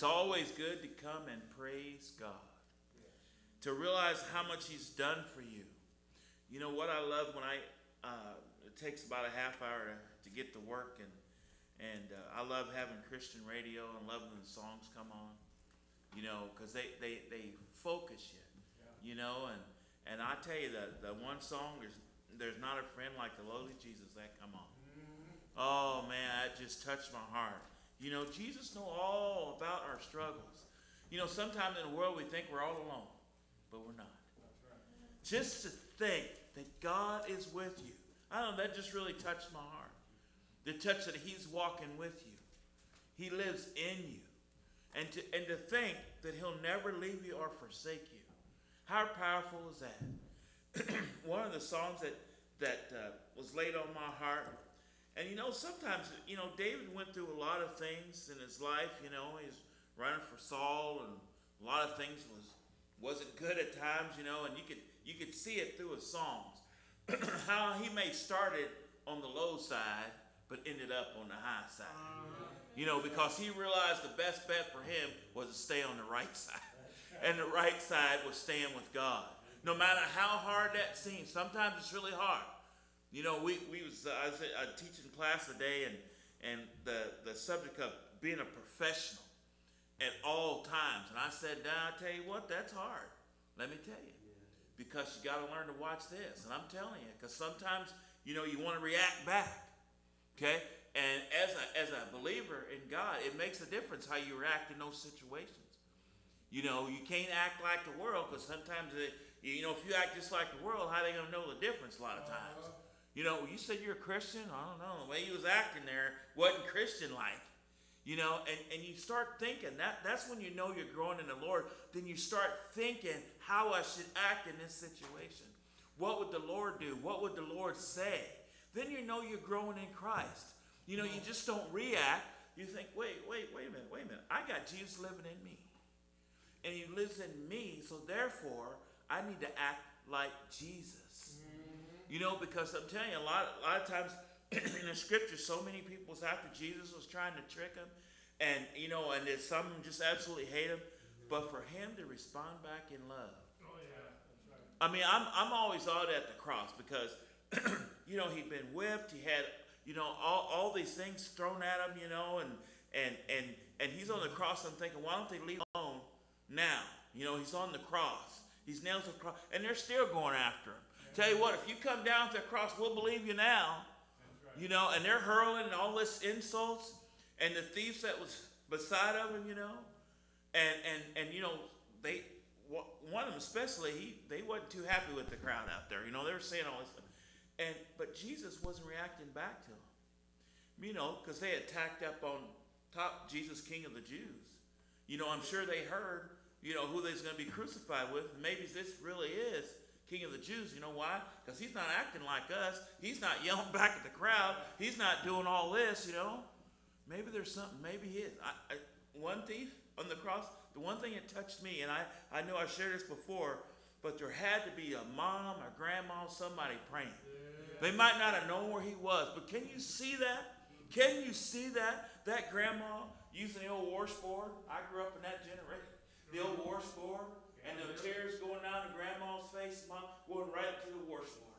it's always good to come and praise God. To realize how much He's done for you. You know what I love when I, uh, it takes about a half hour to, to get to work, and, and uh, I love having Christian radio and loving the songs come on, you know, because they, they, they focus you, you know, and, and I tell you that the one song, there's, there's not a friend like the lowly Jesus that come on. Oh man, that just touched my heart. You know, Jesus know all about our struggles. You know, sometimes in the world we think we're all alone, but we're not. Just to think that God is with you. I don't know, that just really touched my heart. The touch that He's walking with you. He lives in you. And to, and to think that He'll never leave you or forsake you. How powerful is that? One of the songs that, that uh, was laid on my heart and you know, sometimes, you know, David went through a lot of things in his life. You know, he's running for Saul, and a lot of things was wasn't good at times. You know, and you could you could see it through his songs how he may started on the low side, but ended up on the high side. You know, because he realized the best bet for him was to stay on the right side, and the right side was staying with God. No matter how hard that seems, sometimes it's really hard. You know, we, we was uh, I was uh, teaching class today, and and the the subject of being a professional at all times. And I said, "Now I tell you what, that's hard. Let me tell you, because you got to learn to watch this." And I'm telling you, because sometimes you know you want to react back, okay? And as a as a believer in God, it makes a difference how you react in those situations. You know, you can't act like the world because sometimes it, you know if you act just like the world, how are they gonna know the difference a lot of times? You know, you said you're a Christian. I don't know. The way he was acting there wasn't Christian like. You know, and, and you start thinking that that's when you know you're growing in the Lord. Then you start thinking how I should act in this situation. What would the Lord do? What would the Lord say? Then you know you're growing in Christ. You know, you mm-hmm. just don't react. You think, wait, wait, wait a minute, wait a minute. I got Jesus living in me. And he lives in me, so therefore I need to act like Jesus. You know, because I'm telling you, a lot, a lot of times in the scripture, so many people was after Jesus was trying to trick them, and you know, and there's some just absolutely hate him. But for him to respond back in love. Oh yeah, that's right. I mean, I'm I'm always awed at the cross because, you know, he'd been whipped. He had, you know, all, all these things thrown at him. You know, and and and and he's on the cross. I'm thinking, why don't they leave him alone now? You know, he's on the cross. He's nailed to the cross, and they're still going after him. Tell you what, if you come down to the cross, we'll believe you now. You know, and they're hurling all this insults, and the thieves that was beside of him, you know, and and and you know they one of them especially he they wasn't too happy with the crowd out there. You know, they were saying all this stuff, and but Jesus wasn't reacting back to them. You know, because they attacked up on top Jesus, King of the Jews. You know, I'm sure they heard, you know, who they's going to be crucified with. Maybe this really is King of the Jews. You know why? Because he's not acting like us. He's not yelling back at the crowd. He's not doing all this, you know. Maybe there's something. Maybe he is. I, I, one thief on the cross, the one thing that touched me, and I, I know I shared this before, but there had to be a mom, a grandma, somebody praying. They might not have known where he was, but can you see that? Can you see that? That grandma using the old washboard. I grew up in that generation. The old washboard and the tears going down to grandma's face, mom, going right up to the wash water.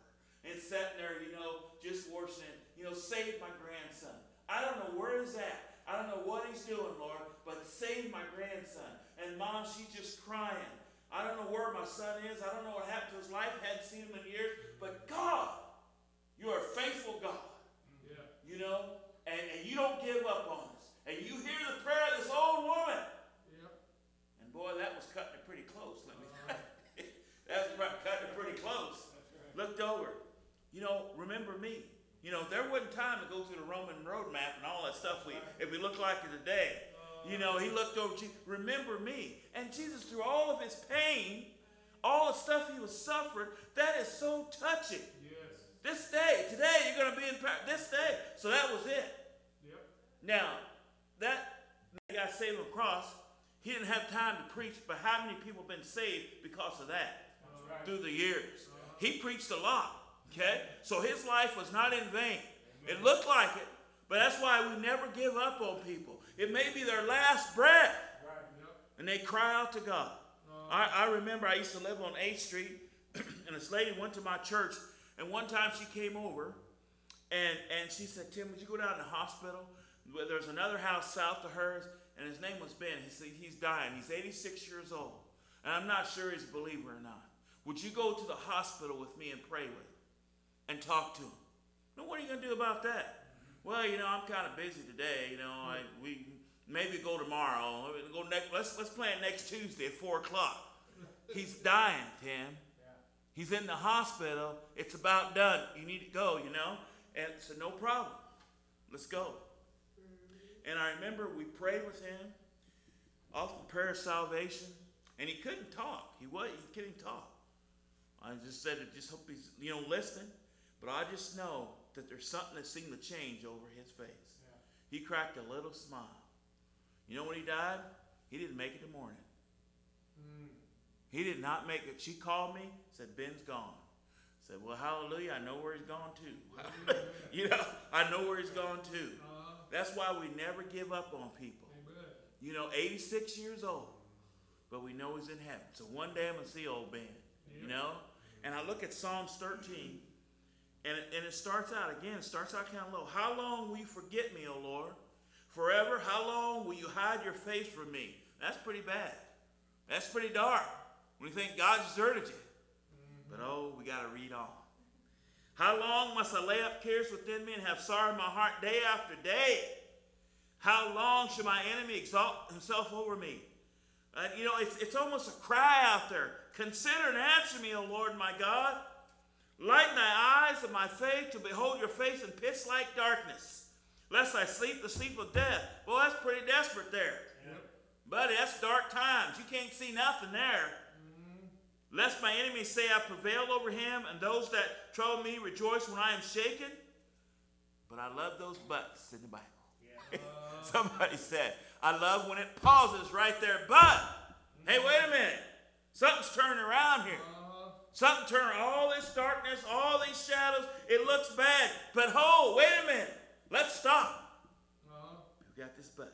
And sitting there, you know, just washing it. You know, save my grandson. I don't know where he's at. I don't know what he's doing, Lord, but save my grandson. And mom, she's just crying. I don't know where my son is. I don't know what happened to his life. Hadn't seen him in years. But God, you are a faithful God. Yeah. You know, and, and you don't give up on us. And you hear the prayer of this old woman. Yep. And boy, that was cutting it pretty close. Let me. That's right, cutting it pretty close. Looked over. You know, remember me. You know, there wasn't time to go through the Roman road map and all that stuff. We, if we look like it today, uh, you know, he looked over. Remember me, and Jesus, through all of his pain, all the stuff he was suffering, that is so touching. Yes. This day, today, you're going to be in this day. So that was it. Yep. Now, that guy saved on the cross, he didn't have time to preach, but how many people have been saved because of that? Through the years. He preached a lot. Okay? So his life was not in vain. It looked like it, but that's why we never give up on people. It may be their last breath. and they cry out to God. I, I remember I used to live on 8th Street, and this lady went to my church, and one time she came over, and, and she said, Tim, would you go down to the hospital? There's another house south of hers, and his name was Ben. He said, he's dying. He's 86 years old, and I'm not sure he's a believer or not. Would you go to the hospital with me and pray with him and talk to him? Now, what are you going to do about that? Well, you know, I'm kind of busy today. You know, I, we maybe go tomorrow. Go next, let's let's plan next Tuesday at four o'clock. He's dying, Tim. He's in the hospital. It's about done. You need to go. You know. And said, no problem. Let's go. And I remember we prayed with him off the prayer of salvation, and he couldn't talk. He was he couldn't talk. I just said, just hope he's you know listening. But I just know that there's something that seemed to change over his face. Yeah. He cracked a little smile. You know when he died? He didn't make it the morning. Mm. He did not make it. She called me, said, Ben's gone. I said, Well, hallelujah, I know where he's gone to. you know, I know where he's gone to. Uh, That's why we never give up on people. Amen. You know, 86 years old, but we know he's in heaven. So one day I'm going to see old Ben. You know? And I look at Psalms 13, and it, and it starts out again, it starts out kind of low. How long will you forget me, O Lord? Forever? How long will you hide your face from me? That's pretty bad. That's pretty dark when you think God deserted you. But oh, we got to read on. How long must I lay up cares within me and have sorrow in my heart day after day? How long shall my enemy exalt himself over me? Uh, you know, it's, it's almost a cry out there. Consider and answer me, O Lord my God. Lighten thy eyes of my faith to behold your face in pitch like darkness. Lest I sleep the sleep of death. Well, that's pretty desperate there. Yep. Buddy, that's dark times. You can't see nothing there. Mm-hmm. Lest my enemies say I prevailed over him, and those that trouble me rejoice when I am shaken. But I love those buts in the Bible. Yeah. Somebody said, I love when it pauses right there. But, hey, wait a minute. Something's turning around here. Uh, Something turn all this darkness, all these shadows. It looks bad. But hold, wait a minute. Let's stop. Uh-huh. We got this button.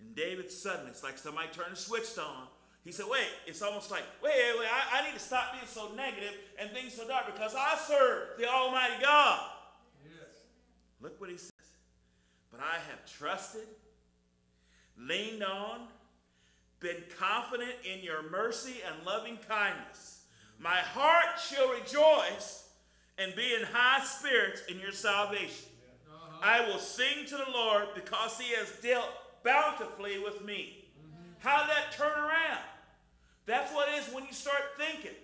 And David suddenly, it's like somebody turned the switch on. He said, wait, it's almost like, wait, wait, wait, I, I need to stop being so negative and things so dark because I serve the Almighty God. Yes. Look what he says. But I have trusted, leaned on, been confident in your mercy and loving kindness. My heart shall rejoice and be in high spirits in your salvation. Uh-huh. I will sing to the Lord because he has dealt bountifully with me. Mm-hmm. How did that turn around? That's what it is when you start thinking.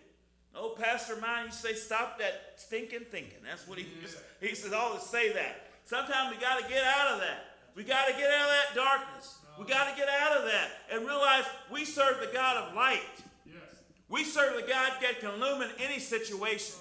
Oh, Pastor mine, you say, stop that stinking thinking. That's what he, yeah. he says, always say that. Sometimes we got to get out of that. We got to get out of that darkness. We uh-huh. got to get out of that and realize we serve the God of light. Yes. We serve the God that can illumine any situation.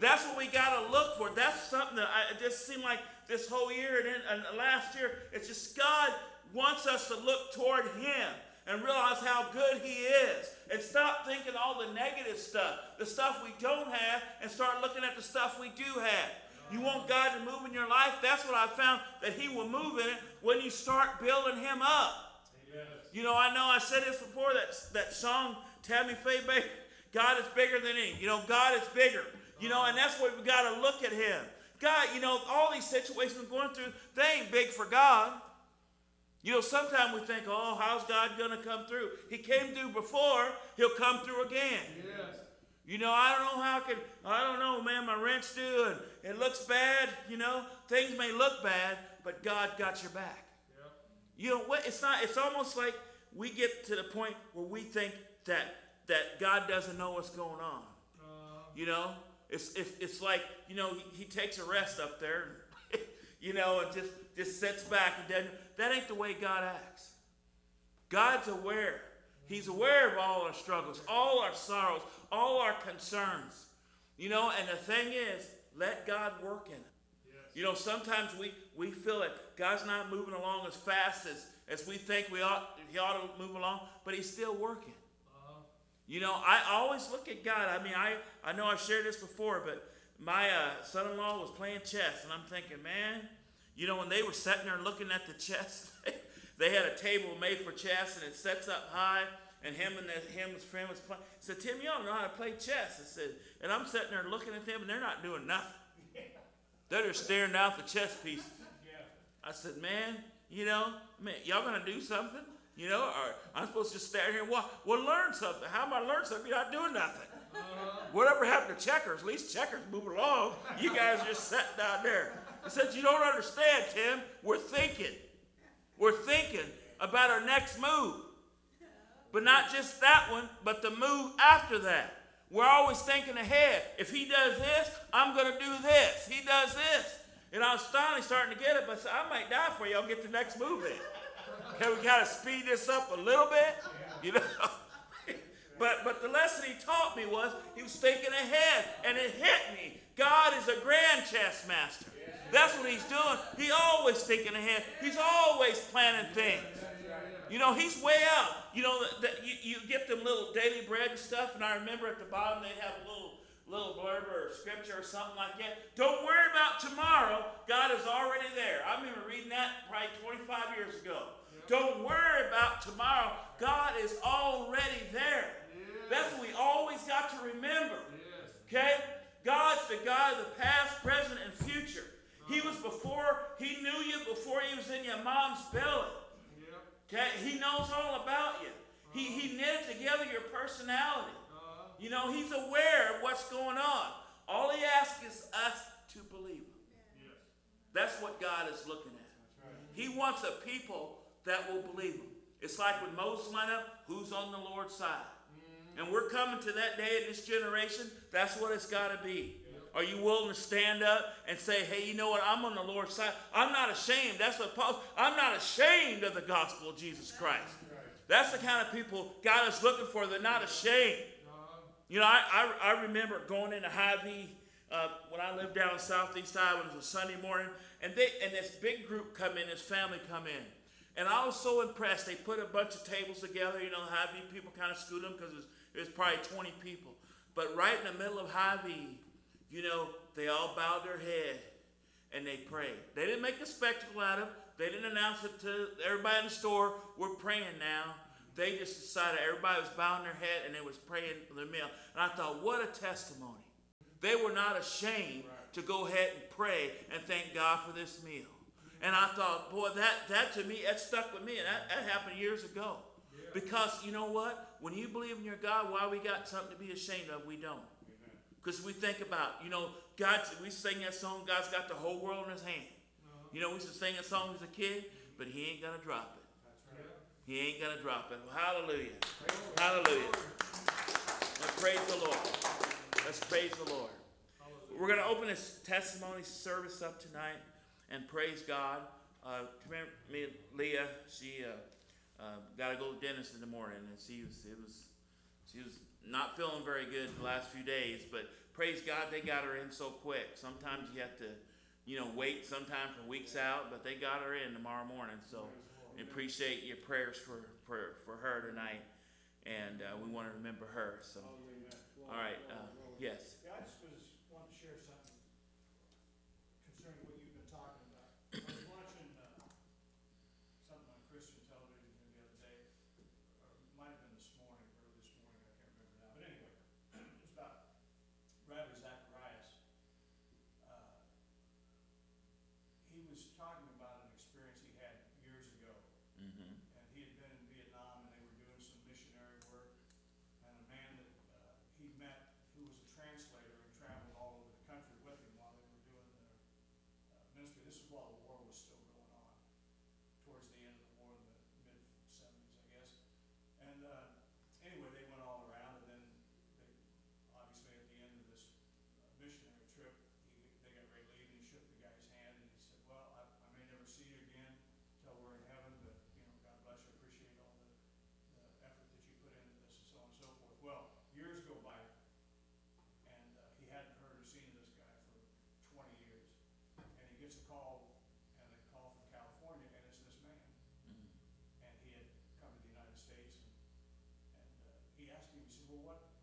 That's what we got to look for. That's something that I, it just seemed like this whole year and, and last year, it's just God wants us to look toward Him and realize how good He is. And stop thinking all the negative stuff, the stuff we don't have, and start looking at the stuff we do have. You want God to move in your life? That's what I found that He will move in it when you start building Him up. Yes. You know, I know I said this before that, that song Tammy Faye Bakker, God is bigger than any. You know, God is bigger. You know, and that's what we got to look at Him. God, you know, all these situations we're going through, they ain't big for God. You know, sometimes we think, oh, how's God going to come through? He came through before, He'll come through again. Yes. You know, I don't know how I can, I don't know, man, my rent's due and it looks bad. You know, things may look bad, but God got your back. Yep. You know what? It's not, it's almost like we get to the point where we think that that God doesn't know what's going on. Uh, you know, it's, it's it's like you know he, he takes a rest up there, you know, and just just sits back and then that ain't the way God acts. God's aware. He's aware of all our struggles, all our sorrows, all our concerns. You know, and the thing is, let God work in it. Yes. You know, sometimes we, we feel that God's not moving along as fast as, as we think we ought, he ought to move along, but he's still working. You know, I always look at God. I mean, I, I know I've shared this before, but my uh, son in law was playing chess, and I'm thinking, man, you know, when they were sitting there looking at the chess, they had a table made for chess, and it sets up high. And him and the, him his friend was playing. He said, Tim, you don't know how to play chess. I said, and I'm sitting there looking at them, and they're not doing nothing. They're just staring down at the chess pieces. I said, man, you know, man, y'all gonna do something? You know, or I'm supposed to just stand here and watch. Well, learn something. How am I learn something? You're not doing nothing. Uh-huh. Whatever happened to checkers? At least checkers move along. You guys are just sitting down there. I said, you don't understand, Tim. We're thinking. We're thinking about our next move. But not just that one, but the move after that. We're always thinking ahead. If he does this, I'm going to do this. He does this. And I was finally starting to get it, but I said, I might die for you. I'll get the next move in. Can we kind of speed this up a little bit? You know? but, but the lesson he taught me was he was thinking ahead, and it hit me. God is a grand chess master. That's what he's doing. He's always thinking ahead. He's always planning things. You know, he's way out. You know, that you, you get them little daily bread and stuff, and I remember at the bottom they have a little little blurb or scripture or something like that. Don't worry about tomorrow. God is already there. I remember reading that probably 25 years ago. Yep. Don't worry about tomorrow. God is already there. Yes. That's what we always got to remember. Yes. Okay? God's the God of the past, present, and future. He was uh-huh. before, he knew you before he was in your mom's belly. Okay? He knows all about you. He, he uh-huh. knitted together your personality. You know, he's aware of what's going on. All he asks is us to believe him. That's what God is looking at. He wants a people that will believe him. It's like when Moses went up, who's on the Lord's side? Mm-hmm. And we're coming to that day in this generation. That's what it's got to be. Are you willing to stand up and say, hey, you know what? I'm on the Lord's side. I'm not ashamed. That's what Paul, I'm not ashamed of the gospel of Jesus Christ. That's the kind of people God is looking for. They're not ashamed. You know, I, I, I remember going into Hy-Vee uh, when I lived down southeast Iowa. It was a Sunday morning, and they and this big group come in, this family come in, and I was so impressed. They put a bunch of tables together. You know, Hy-Vee people kind of scoot them because it, it was probably 20 people. But right in the middle of Hy-Vee, you know, they all bowed their head and they prayed. They didn't make a spectacle out of it. They didn't announce it to everybody in the store, we're praying now. They just decided everybody was bowing their head and they was praying their meal. And I thought, what a testimony. They were not ashamed to go ahead and pray and thank God for this meal. And I thought, boy, that, that to me, that stuck with me. And that, that happened years ago. Because you know what? When you believe in your God, why we got something to be ashamed of, we don't. Because we think about, you know, God, we sing that song, God's got the whole world in his hand. Uh-huh. You know, we used to sing that song as a kid, but he ain't going to drop it. He ain't going to drop it. Well, hallelujah. Praise hallelujah. Let's praise the Lord. Let's praise the Lord. Hallelujah. We're going to open this testimony service up tonight and praise God. Uh, me, Leah, she uh, uh, got to go to dentist in the morning, and she was, it was, she was not feeling very good the last few days, but praise God they got her in so quick. Sometimes you have to, you know, wait sometime for weeks out, but they got her in tomorrow morning. So appreciate your prayers for, for, for her tonight, and uh, we want to remember her. So, all right, uh, yes. Yeah, I just was want to share something concerning what you've been talking about. I was watching uh, something on Christian television the other day, or it might have been this morning, early this morning, I can't remember now. But anyway, it was about Ravi Zacharias. Uh, he was talking about an experience he had years ago, Mm-hmm. and he had been in Vietnam, and they were doing some missionary work. And a man that uh, he met, who was a translator and traveled all over the country with him while they were doing their uh, ministry. This is while the war was still going on, towards the end of the war in the mid seventies, I guess. And uh, anyway, they went all around, and then they, obviously at the end of this uh, missionary trip, he, they got ready to leave, and he shook the guy's hand, and he said, "Well, I, I may never see you again till we're in heaven, but you know, God bless you. Appreciate all the, the effort that you put into this, and so on and so forth." Well, years go by, and uh, he hadn't heard or seen this guy for 20 years, and he gets a call, and a call from California, and it's this man Mm-hmm. and he had come to the United States, and, and uh, he asked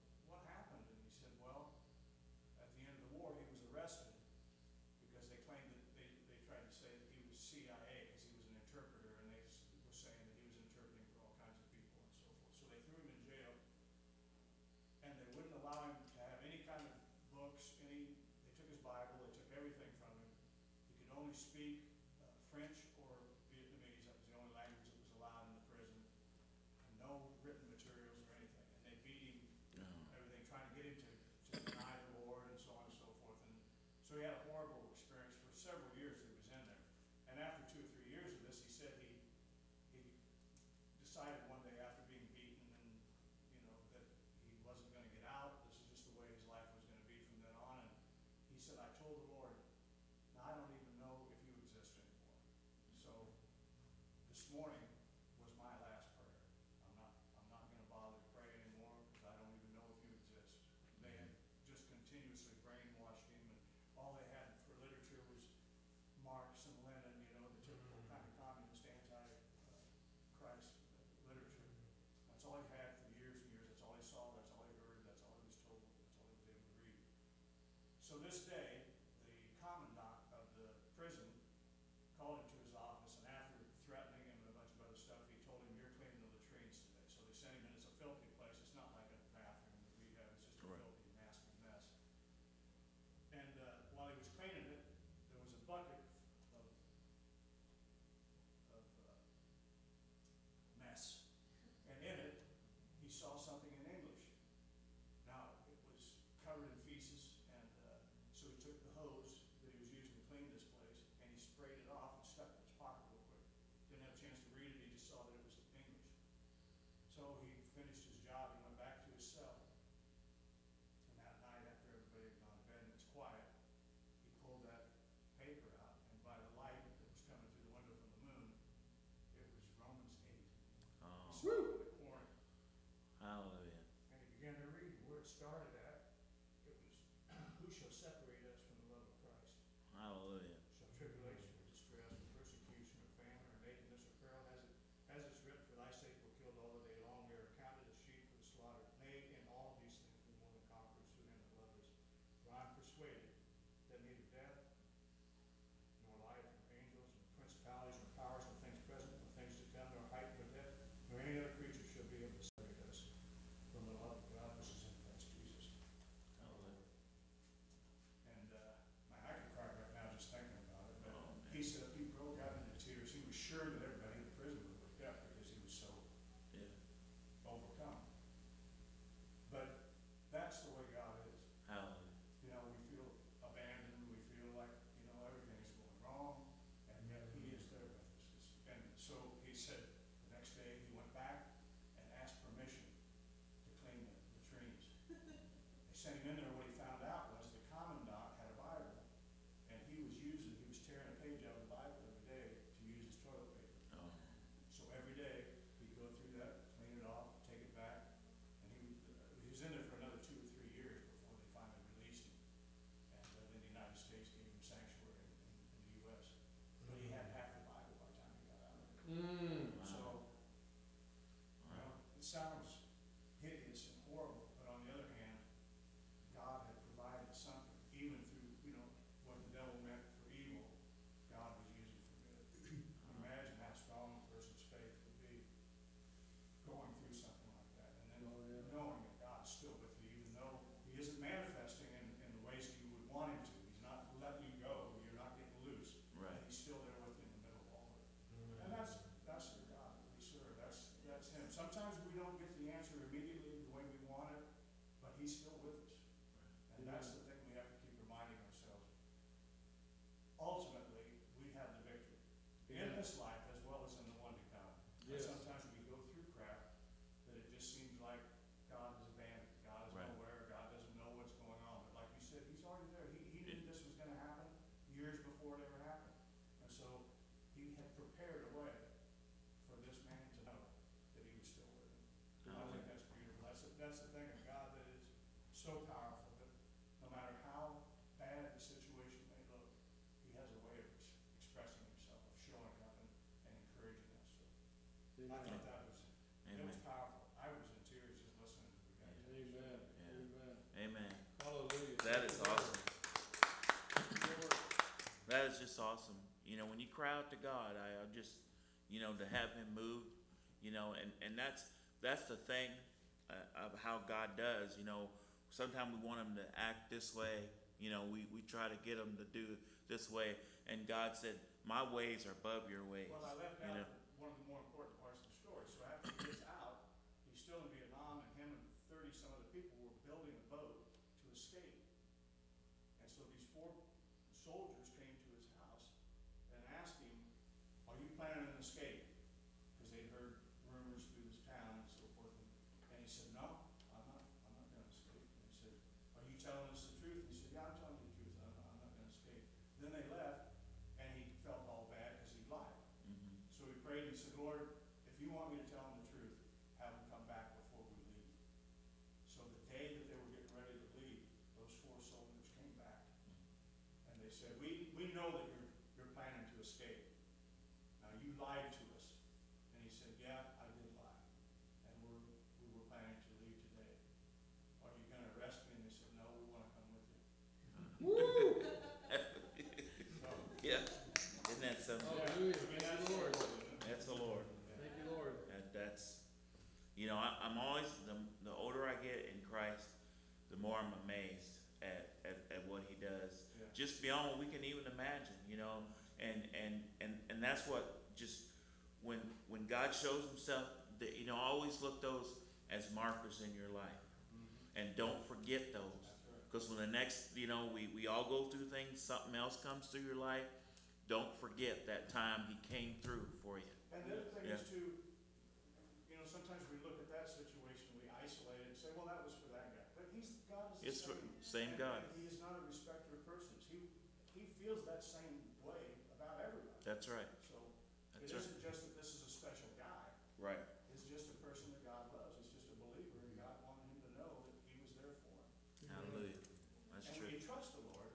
So this day, awesome. You know, when you cry out to God, I, I just, you know, to have Him move, you know, and, and that's that's the thing uh, of how God does. You know, sometimes we want Him to act this way. You know, we, we try to get Him to do this way, and God said, "My ways are above your ways." Well, you know? You know, I, I'm always, the, the older I get in Christ, the more I'm amazed at, at, at what he does. Yeah. Just beyond what we can even imagine, you know, and, and, and, and that's what just, when, when God shows himself, that, you know, always look those as markers in your life. Mm-hmm. And don't forget those. Because when the next, you know, we, we all go through things, something else comes through your life, don't forget that time he came through for you. And the other thing Yeah. is know, sometimes we look at that situation, we isolate it and say, well, that was for that guy. But he's, God is It's the for, same. same God. He is not a respecter of persons. He, he feels that same way about everybody. That's right. So it That's right. isn't just that this is a special guy. Right. It's just a person that God loves. It's just a believer and God wanted him to know that he was there for him. Hallelujah. That's And true. when you trust the Lord,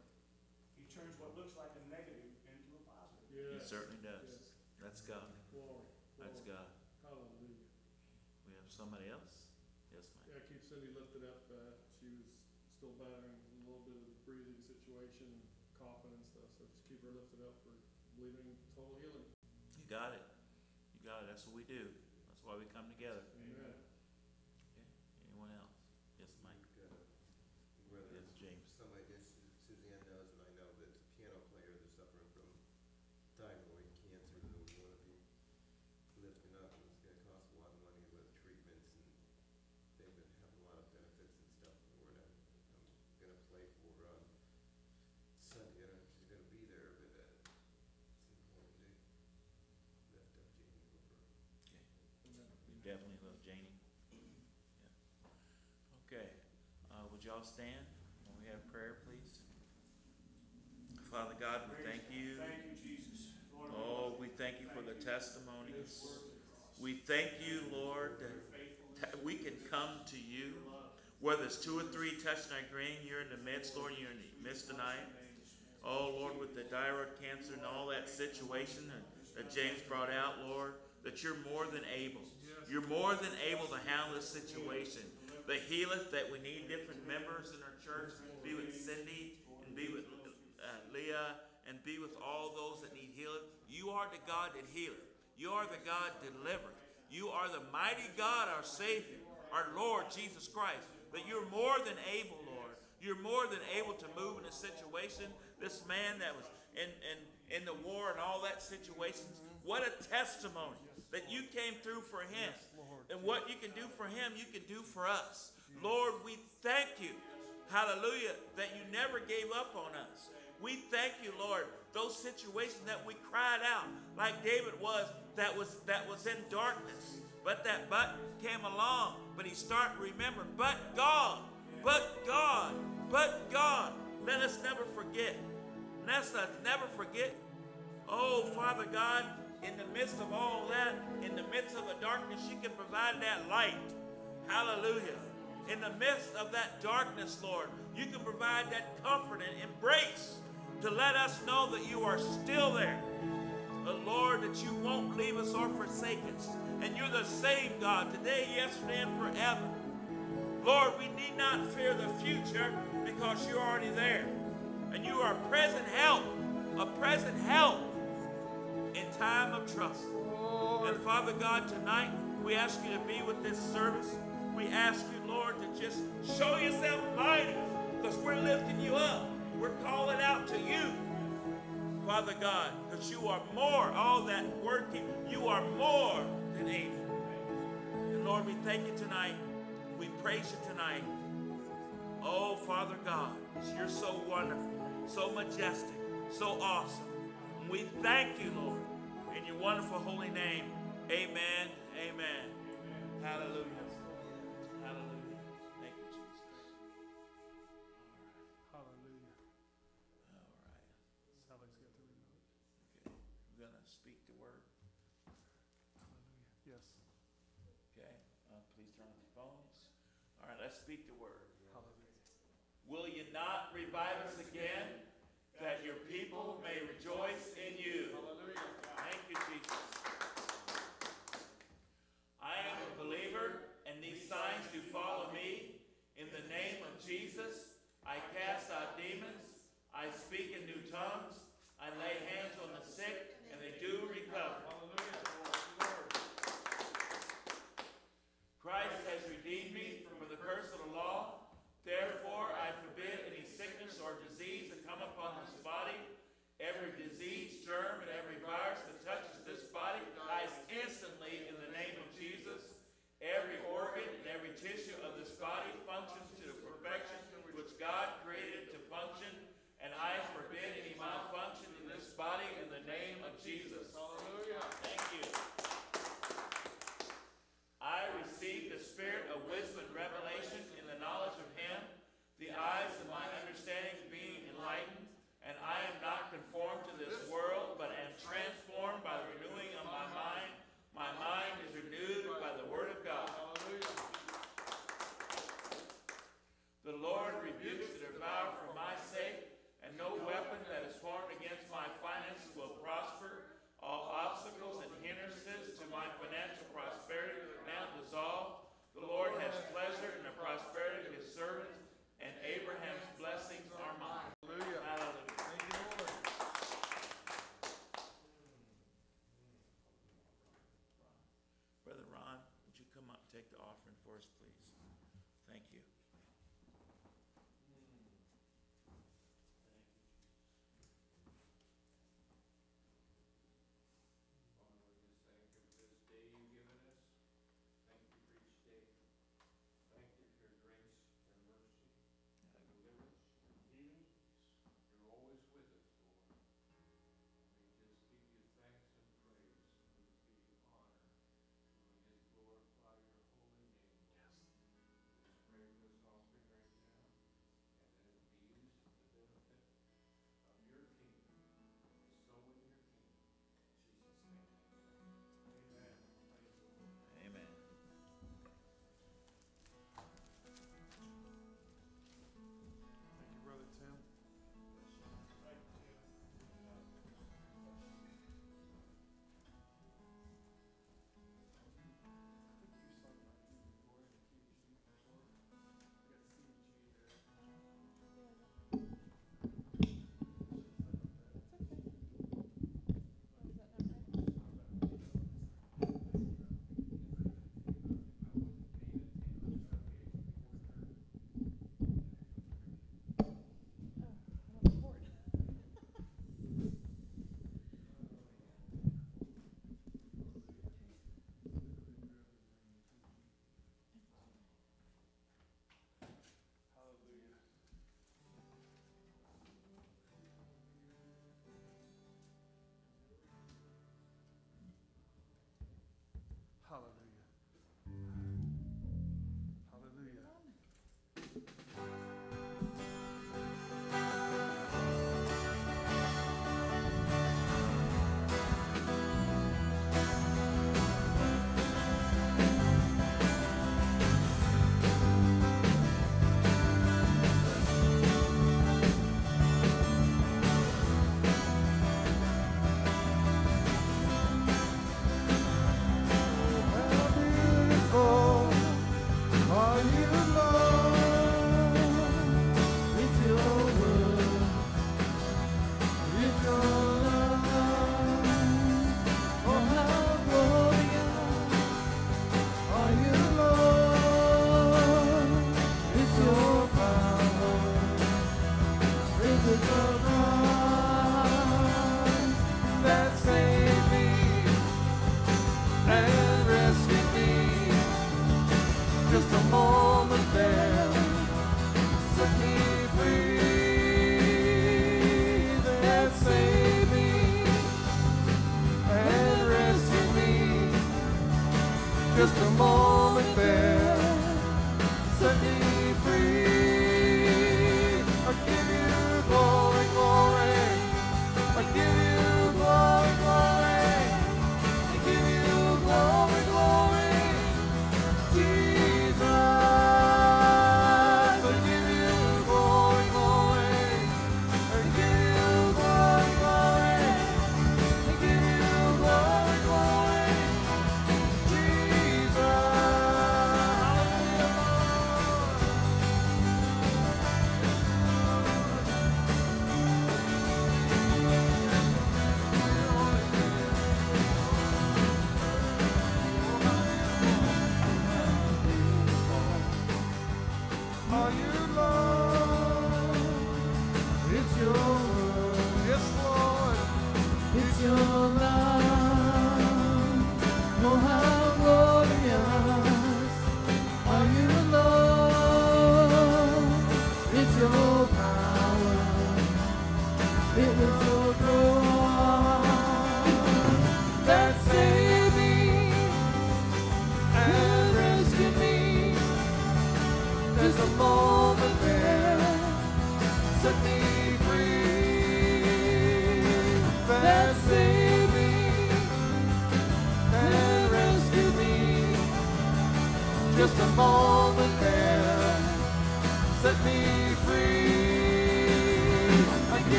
he turns what looks like a negative into a positive. He Yes. certainly does. Yes. That's God. Glory. That's Glory. God. Hallelujah. We have somebody else? Yes, ma'am. Yeah, keep Cindy lifted up. Uh, she was still battling a little bit of a breathing situation, coughing and stuff, so just keep her lifted up total healing. You got it. You got it. That's what we do. That's why we come together. Amen. Okay. Anyone else? Yes, Mike. We've got a- Whether Yes, James. somebody, yes, Suzanne knows, and I know that the piano player that's suffering from thyroid cancer, that we wanna be lifting up, and it's gonna cost a lot of money with treatments, and they've been having a lot of benefits and stuff, and we're gonna, I'm gonna play for, um, Sunday, I don't know if she's gonna be there, but, uh, it's important to lift up Jamie Hooper. Amen. We definitely love Janie. Yeah. Okay, uh, would y'all stand when we have prayer, please? Father God, we thank you. Thank you, Jesus. Lord, Oh, we thank you for the testimonies. We thank you, Lord, that we can come to you. Whether it's two or three touching and agreeing, you're in the midst, Lord, you're in the midst tonight. Oh, Lord, with the thyroid cancer and all that situation that, that James brought out, Lord, that you're more than able. You're more than able to handle this situation. The healeth that we need different members in our church, be with Cindy and be with uh, Leah and be with all those that need healing. You are the God that healeth. You are the God that delivereth. You are the mighty God, our Savior, our Lord Jesus Christ. But you're more than able, Lord. You're more than able to move in a situation. This man that was in, in, in the war and all that situations, what a testimony that you came through for him. And what you can do for him, you can do for us. Lord, we thank you. Hallelujah, that you never gave up on us. We thank you, Lord, those situations that we cried out, like David was, that was that was in darkness. But that but came along, but he started remembering, but God, but God, but God. Let us never forget. Let us never forget. Oh, Father God, in the midst of all that, in the midst of the darkness, you can provide that light. Hallelujah. In the midst of that darkness, Lord, you can provide that comfort and embrace to let us know that you are still there. But Lord, that you won't leave us or forsake us. And you're the same God today, yesterday, and forever. Lord, we need not fear the future because you're already there. And you are present help, a present help in time of trouble. And Father God, tonight we ask you to be with this service. We ask you, Lord, to just show yourself mighty because we're lifting you up. We're calling out to you. Father God, because you are more, all that working, you are more than able. And Lord, we thank you tonight. We praise you tonight. Oh, Father God, you're so wonderful, so majestic, so awesome. We thank you, Lord, in your wonderful holy name. Amen. Amen. Hallelujah. Hallelujah. Thank you, Jesus. Hallelujah. All right. Sally's got the remote. Okay. We're going to speak the word. Hallelujah. Yes. Okay. Uh, please turn on your phones. All right. Let's speak the word. Hallelujah. Will you not revive us again, that your people may rejoice in you? Thank you, Jesus. I am a believer, and these signs do follow me. In the name of Jesus, I cast out demons. I speak in new tongues. I lay hands on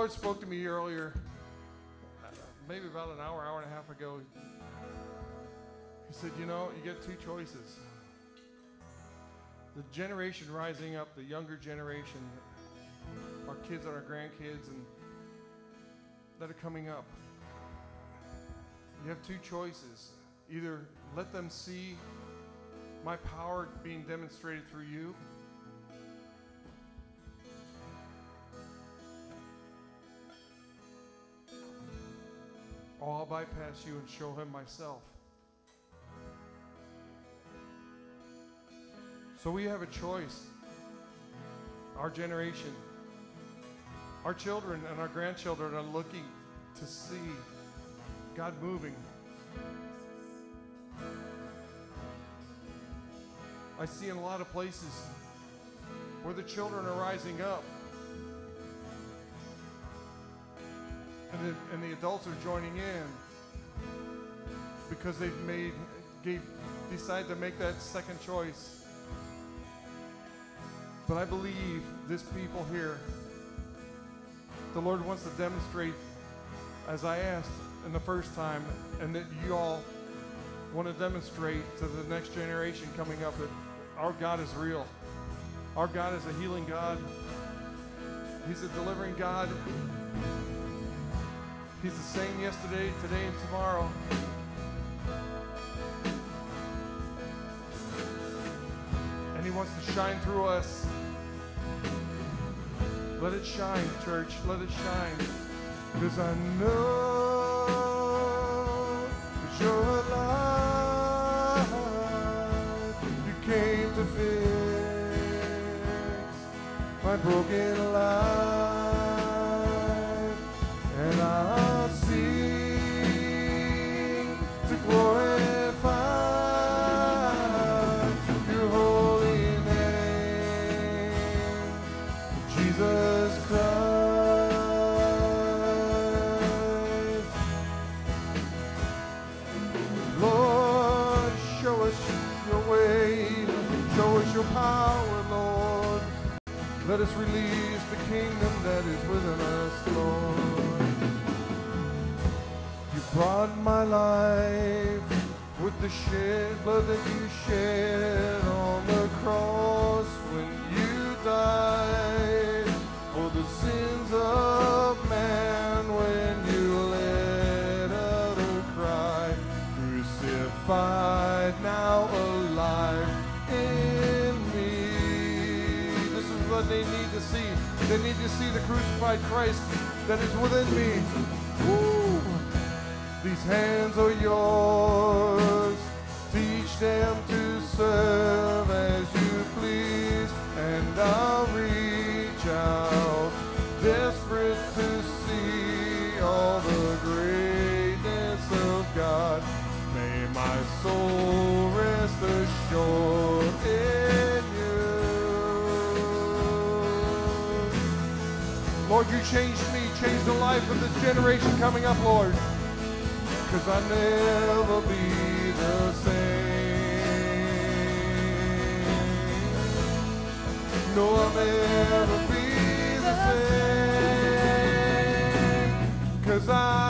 Lord spoke to me earlier, maybe about an hour, hour and a half ago. He said, You know, you get two choices. The generation rising up, the younger generation, our kids and our grandkids, and that are coming up. You have two choices. Either let them see my power being demonstrated through you, or I'll bypass you and show him myself. So we have a choice. Our generation, our children and our grandchildren are looking to see God moving. I see in a lot of places where the children are rising up and the, and the adults are joining in because they've made gave decided to make that second choice. But I believe this people here, the Lord wants to demonstrate, as I asked in the first time, and that you all want to demonstrate to the next generation coming up that our God is real. Our God is a healing God. He's a delivering God. He's the same yesterday, today, and tomorrow. And He wants to shine through us. Let it shine, church. Let it shine. Because I know that you're alive. You came to fix my broken life. That is within us, Lord. You brought my life with the shed blood that you shed on the cross when you died for the sins of man. When you let out a cry crucified now alive in me. This is what they need they need to see the crucified Christ that is within me Woo! These hands are yours. Teach them to serve as you please. And I'll reach out, desperate to see all the greatness of God. May my soul rest assured Lord, you changed me, changed the life of this generation coming up, Lord. Cause I'll never be the same. No, I'll never be the same. Cause I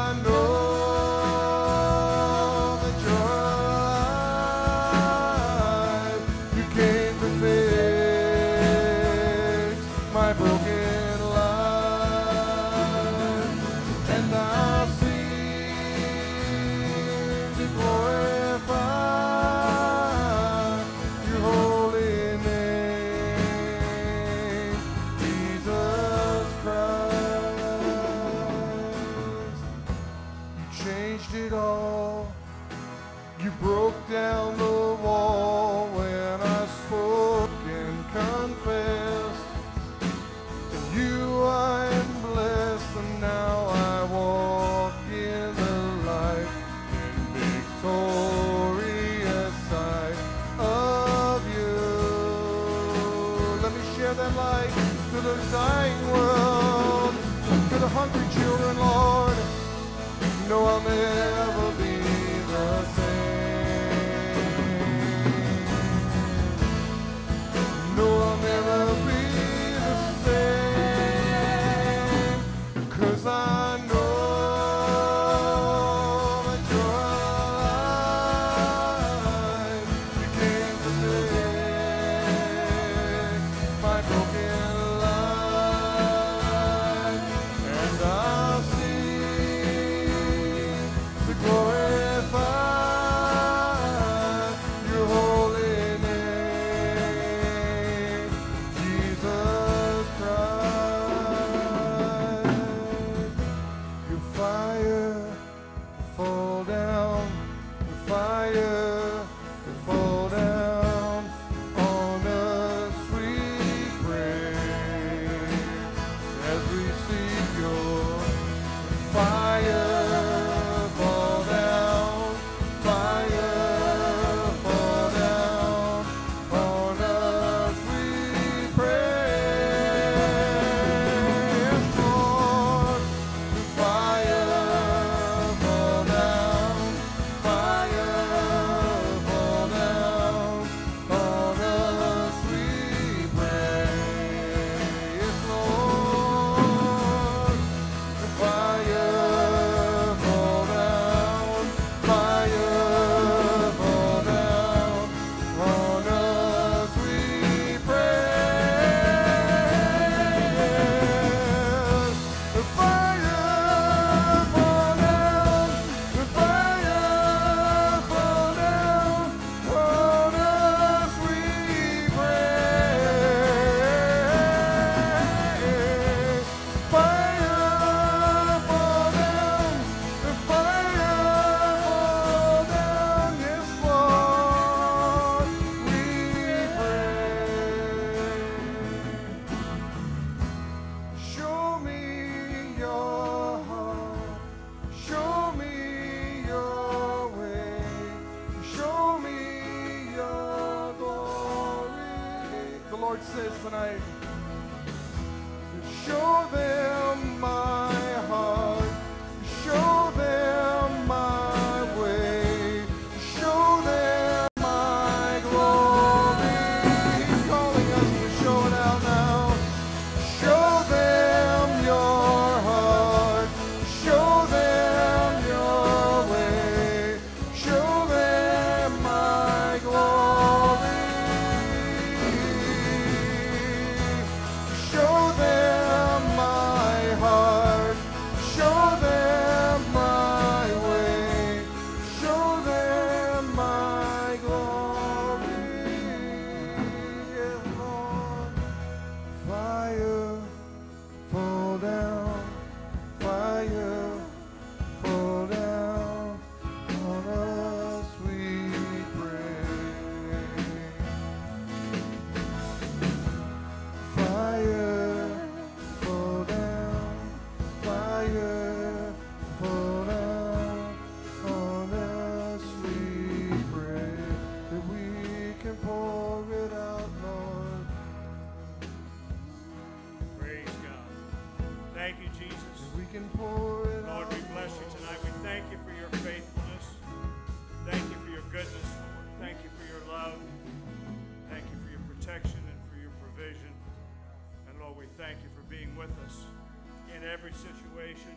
every situation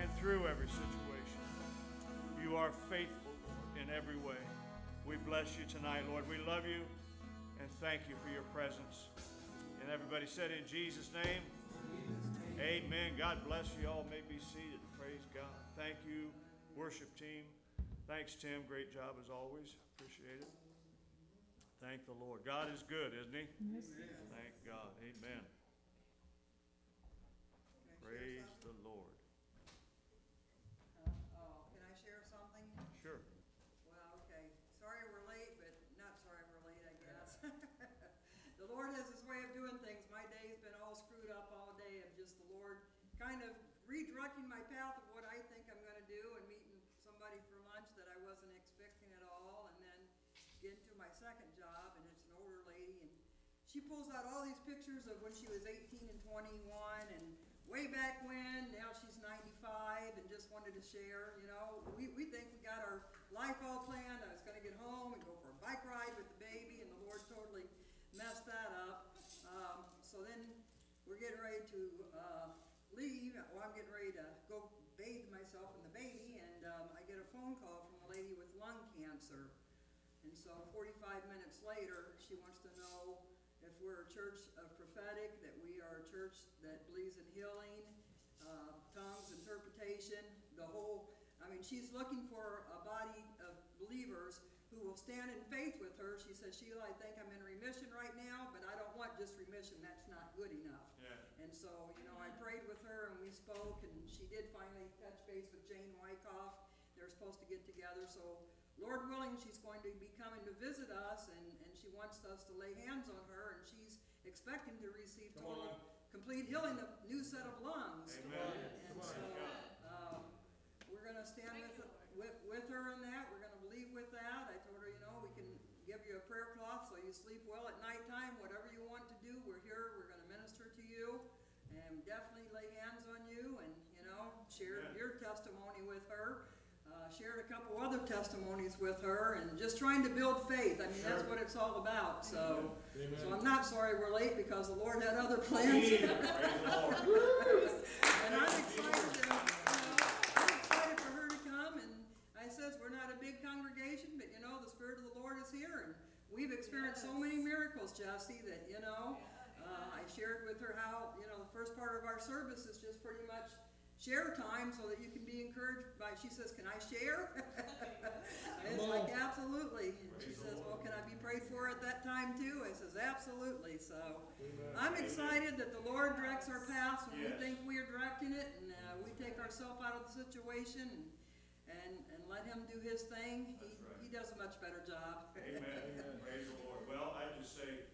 and through every situation. You are faithful, Lord, in every way. We bless you tonight, Lord. We love you and thank you for your presence. And everybody said in Jesus' name, Amen. God bless you all. May be seated. Praise God. Thank you, worship team. Thanks, Tim. Great job as always. Appreciate it. Thank the Lord. God is good, isn't He? Yes. Thank God. Amen. Praise the Lord. Uh, Oh, can I share something? Sure. Well, okay, sorry we're late, but not sorry we're late, I guess. The Lord has His way of doing things. My day's been all screwed up all day of just the Lord kind of redirecting my path of what I think I'm gonna do and meeting somebody for lunch that I wasn't expecting at all, and then getting to my second job, and it's an older lady, and she pulls out all these pictures of when she was eighteen and twenty-one, and way back when, now she's ninety-five, and just wanted to share, you know, we, we think we got our life all planned, I was gonna get home and go for a bike ride with the baby, and the Lord totally messed that up. Um, so then, we're getting ready to, uh, leave, well, I'm getting ready to go bathe myself and the baby, and, um, I get a phone call from a lady with lung cancer. And so forty-five minutes later, she wants to know if we're a church the whole, I mean, she's looking for a body of believers who will stand in faith with her. She says, Sheila, I think I'm in remission right now, but I don't want just remission, that's not good enough. Yeah. And so, you know, I prayed with her and we spoke and she did finally touch base with Jane Wyckoff. They're supposed to get together, so Lord willing, she's going to be coming to visit us and, and she wants us to lay hands on her and she's expecting to receive total, complete healing of new set of lungs. Amen. And so, um, we're gonna stand with, with, with her in that, we're gonna believe with that. I told her, you know, we can give you a prayer cloth so you sleep well at nighttime, whatever you want to do, we're here, we're gonna minister to you. And definitely lay hands on you and, you know, share Amen. your testimony with her. Uh, shared a couple other testimonies with her and just trying to build faith. I mean, that's what it's all about, so. Amen. So I'm not sorry we're late because the Lord had other plans. Praise Lord. And I'm excited to, you know, I'm excited for her to come, and I says, we're not a big congregation, but you know, the Spirit of the Lord is here, and we've experienced so many miracles, Jesse, that, you know, uh, I shared with her how, you know, the first part of our service is just pretty much share time so that you can be encouraged by, she says, can I share? And it's like, absolutely. And she says, well, can I be prayed for at that time too? I says, absolutely, so. I'm excited that the Lord directs our paths when we think we are directing it, and, uh, we take ourselves out of the situation and, and, and let him do his thing. He, right. he does a much better job. Amen. Praise the Lord. Well, I just say,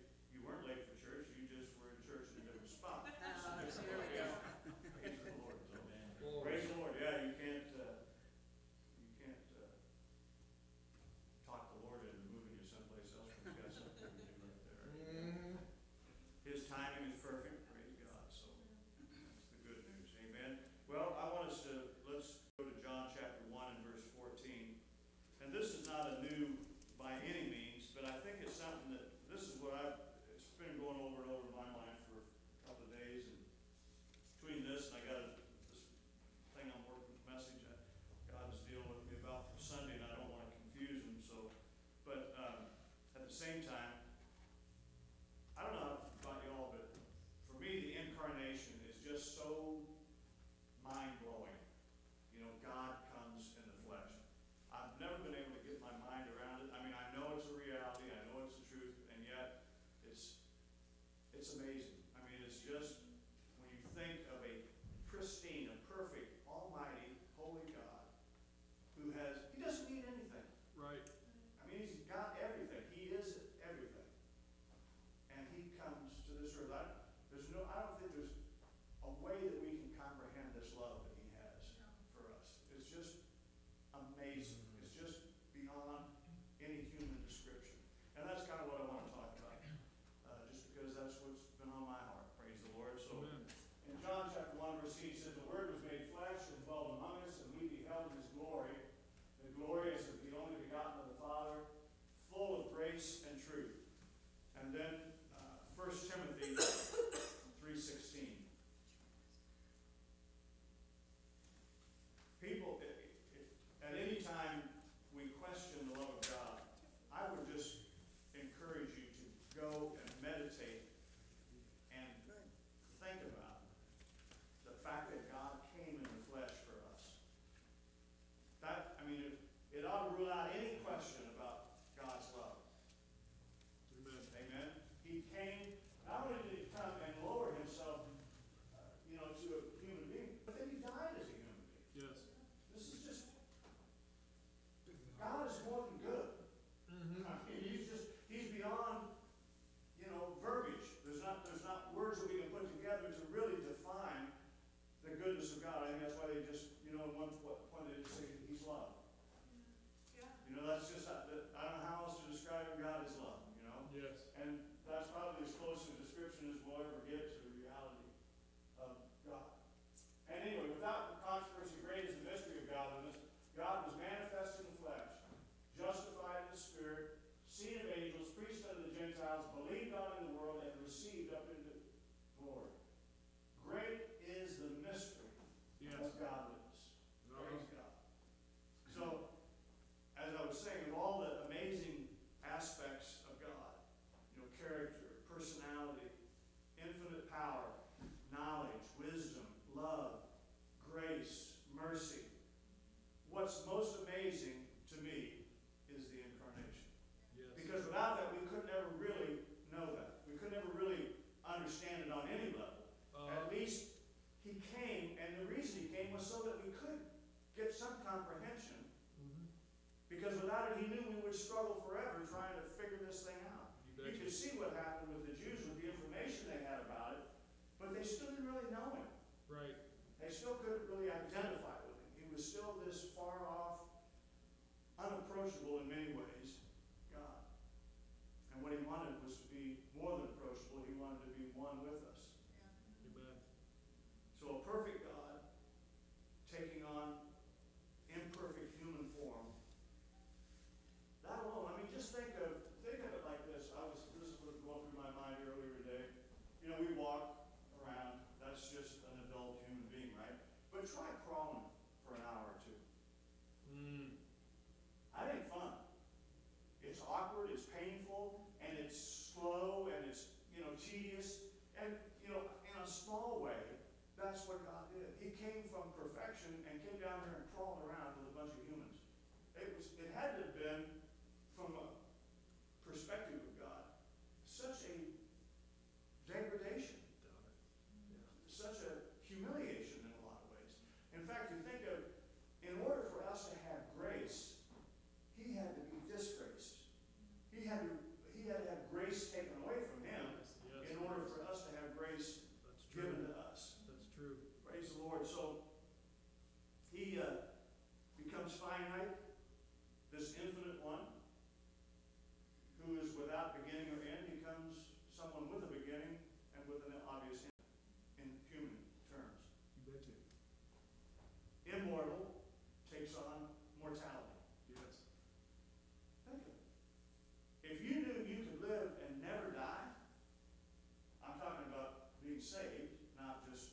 unapproachable in many ways, God. And what he wanted was to be more than approachable, he wanted to be one with us. Amen. So a perfect God taking on imperfect human form. That alone, I mean, just think of, think of it like this. I was, this is what was going through my mind earlier today. You know, we walk around, that's just an adult human being, right? But try crawling for an hour or two. Mm, That ain't fun. It's awkward, it's painful, and it's slow, and it's, you know, tedious. And, you know, in a small way, that's what God did. He came from perfection and came down here and crawled around with a bunch of humans. It was, it had to have been, from a perspective of God, such a degradation such a humiliation in a lot of ways. In fact, you think of, in order for us to have grace, he had to be disgraced. He had to, he had to have grace taken away from him yes, yes. in order for us to have grace That's given true. to us. That's true. Praise the Lord. So, he uh, becomes finite, this infinite one, who is without beginning or end, becomes someone with a beginning and with an obvious end in human terms. You betcha. Immortal takes on mortality. Yes. Think of it. If you knew you could live and never die, I'm talking about being saved, not just,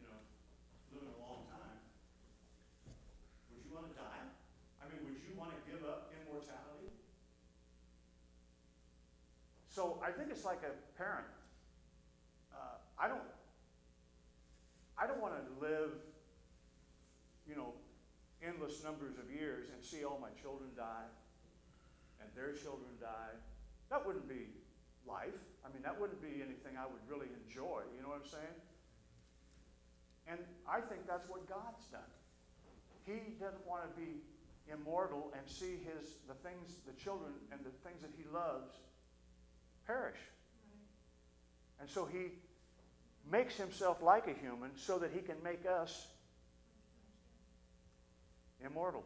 you know, living a long time. Would you want to die? I mean, would you want to give up immortality? It's like a parent. Uh, I don't, I don't want to live, you know, endless numbers of years and see all my children die and their children die. That wouldn't be life. I mean, that wouldn't be anything I would really enjoy. You know what I'm saying? And I think that's what God's done. He doesn't want to be immortal and see his the things, the children and the things that he loves perish. And so he makes himself like a human so that he can make us immortal.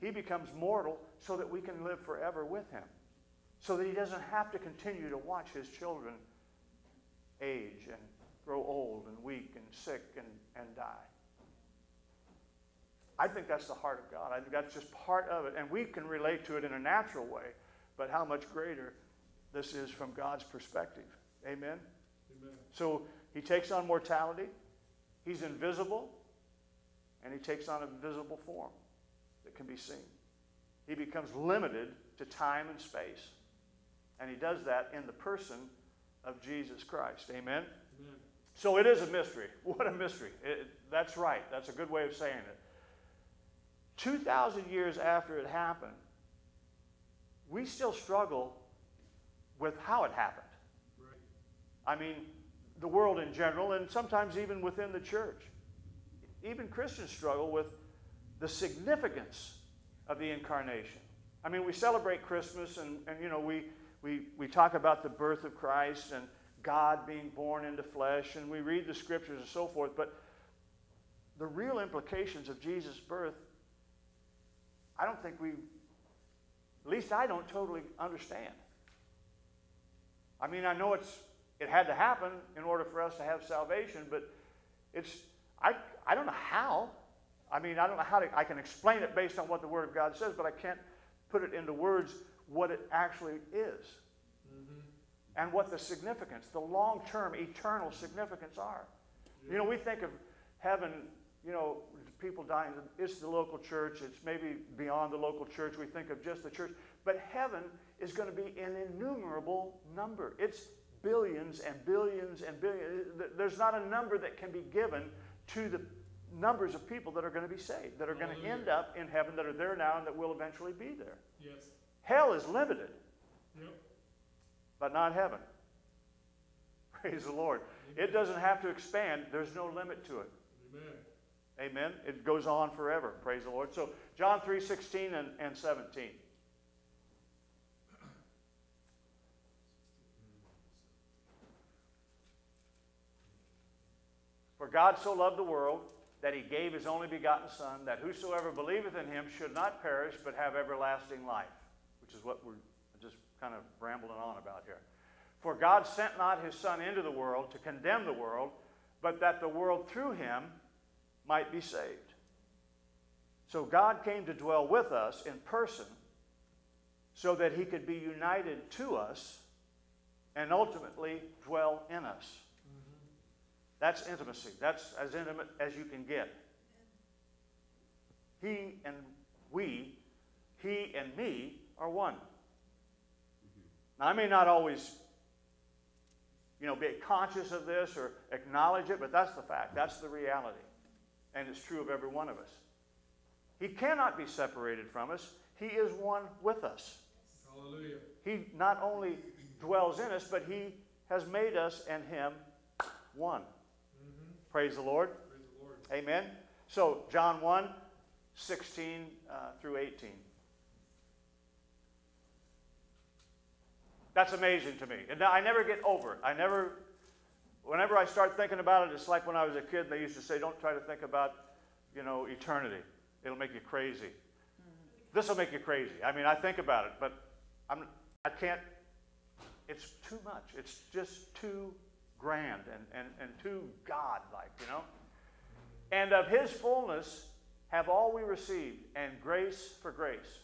He becomes mortal so that we can live forever with him. So that he doesn't have to continue to watch his children age and grow old and weak and sick and, and die. I think that's the heart of God. I think that's just part of it. And we can relate to it in a natural way, but how much greater this is from God's perspective. Amen? Amen. So he takes on mortality, he's invisible, and he takes on a visible form that can be seen. He becomes limited to time and space. And he does that in the person of Jesus Christ. Amen? Amen. So it is a mystery. What a mystery. It, that's right. That's a good way of saying it. 2,000 years after it happened, we still struggle with how it happened. I mean, the world in general, and sometimes even within the church. Even Christians struggle with the significance of the incarnation. I mean, we celebrate Christmas and, and you know, we, we, we talk about the birth of Christ and God being born into flesh, and we read the scriptures and so forth, but the real implications of Jesus' birth, I don't think we, at least I don't totally understand. I mean, I know it's it had to happen in order for us to have salvation, but it's I I don't know how. I mean, I don't know how to I can explain it based on what the Word of God says, but I can't put it into words what it actually is Mm-hmm. and what the significance, the long-term, eternal significance are. You know, we think of heaven, you know, people dying, it's the local church, it's maybe beyond the local church, we think of just the church, but heaven is going to be an innumerable number. It's billions and billions and billions. There's not a number that can be given to the numbers of people that are going to be saved, that are going to end up in heaven, that are there now, and that will eventually be there. Yes. Hell is limited, Yep. but not heaven. Praise the Lord. It doesn't have to expand, there's no limit to it. Amen. Amen. It goes on forever. Praise the Lord. So, John 3 16 and, and 17. For God so loved the world that he gave his only begotten Son, that whosoever believeth in him should not perish, but have everlasting life. Which is what we're just kind of rambling on about here. For God sent not his Son into the world to condemn the world, but that the world through him might be saved. So God came to dwell with us in person so that he could be united to us and ultimately dwell in us. That's intimacy. That's as intimate as you can get. He and we, he and me are one. Now, I may not always, you know, be conscious of this or acknowledge it, but that's the fact. That's the reality. And it's true of every one of us. He cannot be separated from us. He is one with us. Hallelujah. He not only dwells in us, but He has made us and Him one. Praise the Lord. Praise the Lord. Amen. So, John 1 16 uh, through 18. That's amazing to me. And I never get over it. I never, whenever I start thinking about it, it's like when I was a kid, they used to say, don't try to think about, you know, eternity. It'll make you crazy. This will make you crazy. I mean, I think about it, but I'm, I can't, it's too much. It's just too grand and, and, and too God-like, you know? And of his fullness have all we received, and grace for grace.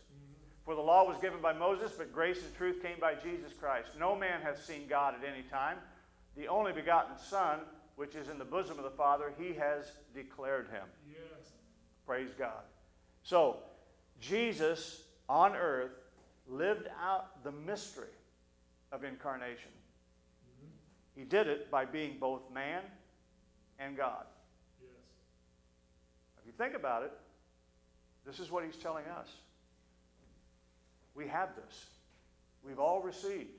For the law was given by Moses, but grace and truth came by Jesus Christ. No man hath seen God at any time. The only begotten Son, which is in the bosom of the Father, he has declared him. Yes. Praise God. So, Jesus on earth lived out the mystery of incarnation. He did it by being both man and God. Yes. If you think about it, this is what he's telling us. We have this. We've all received.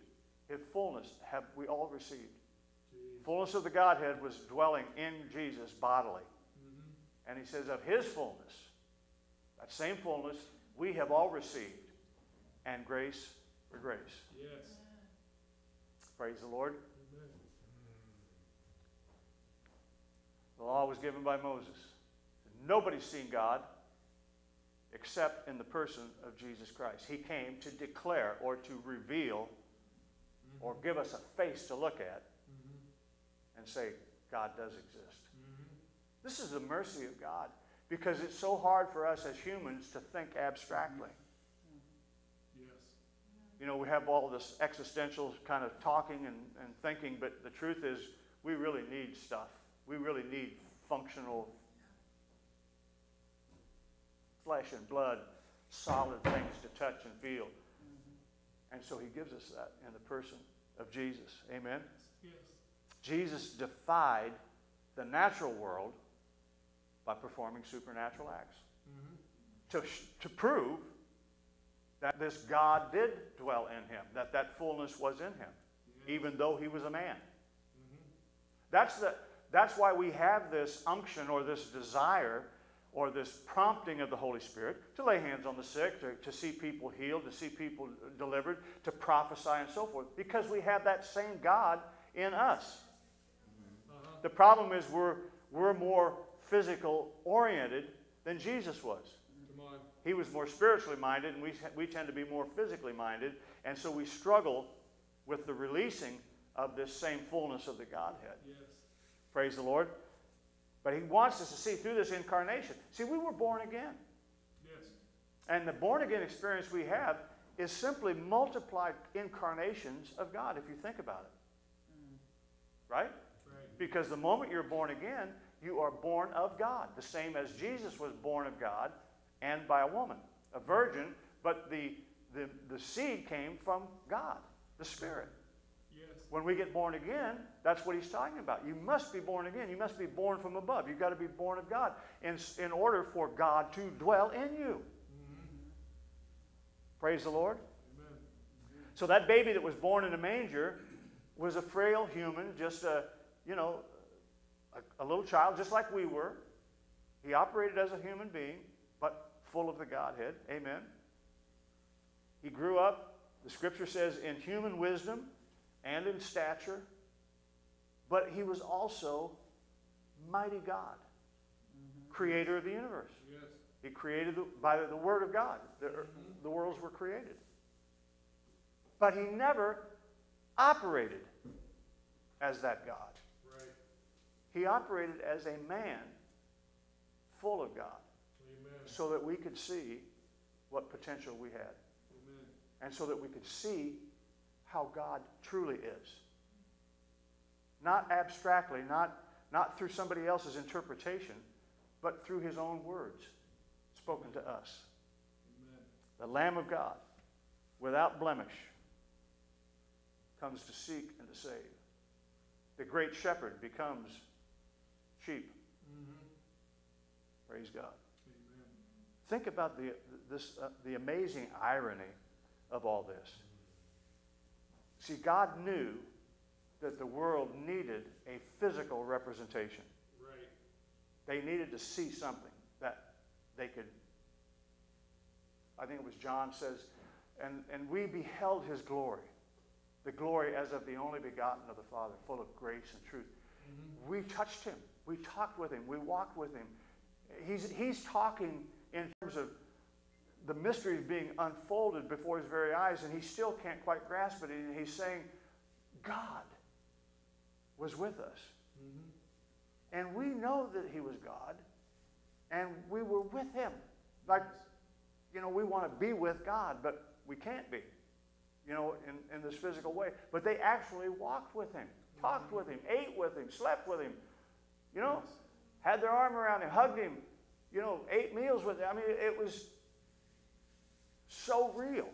His fullness have we all received. Fullness of the Godhead was dwelling in Jesus bodily. Mm-hmm. And he says, of his fullness, that same fullness, we have all received, and grace for grace. Yes. Praise the Lord. Amen. The law was given by Moses. Nobody's seen God except in the person of Jesus Christ. He came to declare or to reveal or give us a face to look at Mm-hmm. and say, God does exist. Mm-hmm. This is the mercy of God because it's so hard for us as humans to think abstractly. Yes. You know, we have all this existential kind of talking and, and thinking, but the truth is, we really need stuff. We really need functional flesh and blood, solid things to touch and feel. And so he gives us that in the person of Jesus. Amen? Yes. Jesus defied the natural world by performing supernatural acts Mm-hmm. to, to prove that this God did dwell in him, that that fullness was in him, even though he was a man. Mm-hmm. That's, the, that's why we have this unction or this desire or this prompting of the Holy Spirit to lay hands on the sick, to, to see people healed, to see people delivered, to prophesy and so forth, because we have that same God in us. Uh-huh. The problem is we're, we're more physical oriented than Jesus was. He was more spiritually minded, and we, we tend to be more physically minded, and so we struggle with the releasing of this same fullness of the Godhead. Praise the Lord. But he wants us to see through this incarnation. See, we were born again. Yes. And the born again experience we have is simply multiplied incarnations of God, if you think about it. Mm. Right? Right. Because the moment you're born again, you are born of God, the same as Jesus was born of God and by a woman, a virgin, but the, the, the seed came from God, the Spirit. Yes. When we get born again, that's what he's talking about. You must be born again. You must be born from above. You've got to be born of God in, in order for God to dwell in you. Mm-hmm. Praise the Lord. Amen. So that baby that was born in a manger was a frail human, just a, you know, a, a little child, just like we were. He operated as a human being, but full of the Godhead. Amen. He grew up, the scripture says, in human wisdom and in stature, but he was also mighty God, mm-hmm. creator of the universe. Yes. He created the, by the, the word of God. The, mm-hmm. the worlds were created. But he never operated as that God. Right. He operated as a man full of God Amen. so that we could see what potential we had Amen. and so that we could see how God truly is. Not abstractly, not, not through somebody else's interpretation, but through his own words spoken to us. Amen. The Lamb of God, without blemish, comes to seek and to save. The great shepherd becomes sheep. Mm-hmm. Praise God. Amen. Think about the, this, uh, the amazing irony of all this. See, God knew that the world needed a physical representation. Right. They needed to see something that they could. I think it was John says, and, and we beheld his glory, the glory as of the only begotten of the Father, full of grace and truth. Mm-hmm. We touched him, we talked with him, we walked with him. He's, he's talking in terms of the mystery is being unfolded before his very eyes, and he still can't quite grasp it. And he's saying, God was with us. Mm-hmm. And we know that he was God, and we were with him. Like, you know, we want to be with God, but we can't be, you know, in, in this physical way. But they actually walked with him, talked with him, ate with him, slept with him, you know, had their arm around him, hugged him, you know, ate meals with him. I mean, it was so real.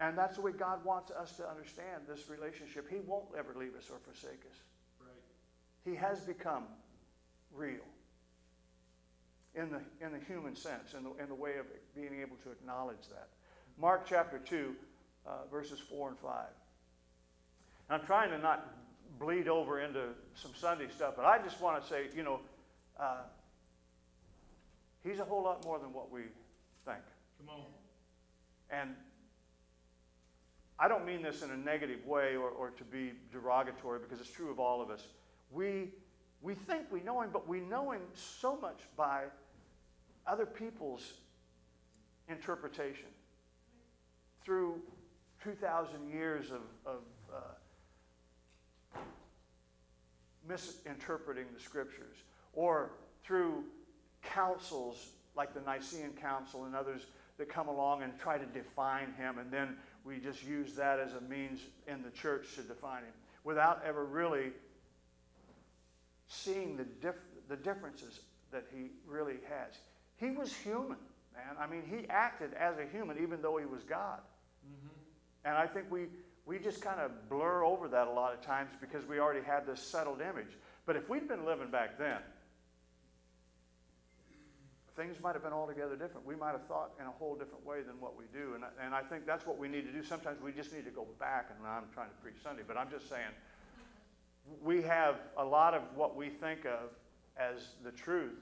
And that's the way God wants us to understand this relationship. He won't ever leave us or forsake us. Right. He has become real in the, in the human sense, in the, in the way of being able to acknowledge that. Mark chapter 2, uh, verses 4 and 5. I'm trying to not bleed over into some Sunday stuff, but I just want to say, you know, uh, he's a whole lot more than what we think. Come on. And I don't mean this in a negative way or, or to be derogatory because it's true of all of us. We, we think we know him, but we know him so much by other people's interpretation through 2,000 years of, of uh, misinterpreting the scriptures or through councils like the Nicene Council and others that come along and try to define him, and then we just use that as a means in the church to define him without ever really seeing the, dif- the differences that he really has. He was human, man. I mean, he acted as a human even though he was God. Mm-hmm. And I think we, we just kind of blur over that a lot of times because we already had this settled image. But if we'd been living back then, things might have been altogether different. We might have thought in a whole different way than what we do. And, I- and I think that's what we need to do. Sometimes we just need to go back, and I'm trying to preach Sunday, but I'm just saying we have a lot of what we think of as the truth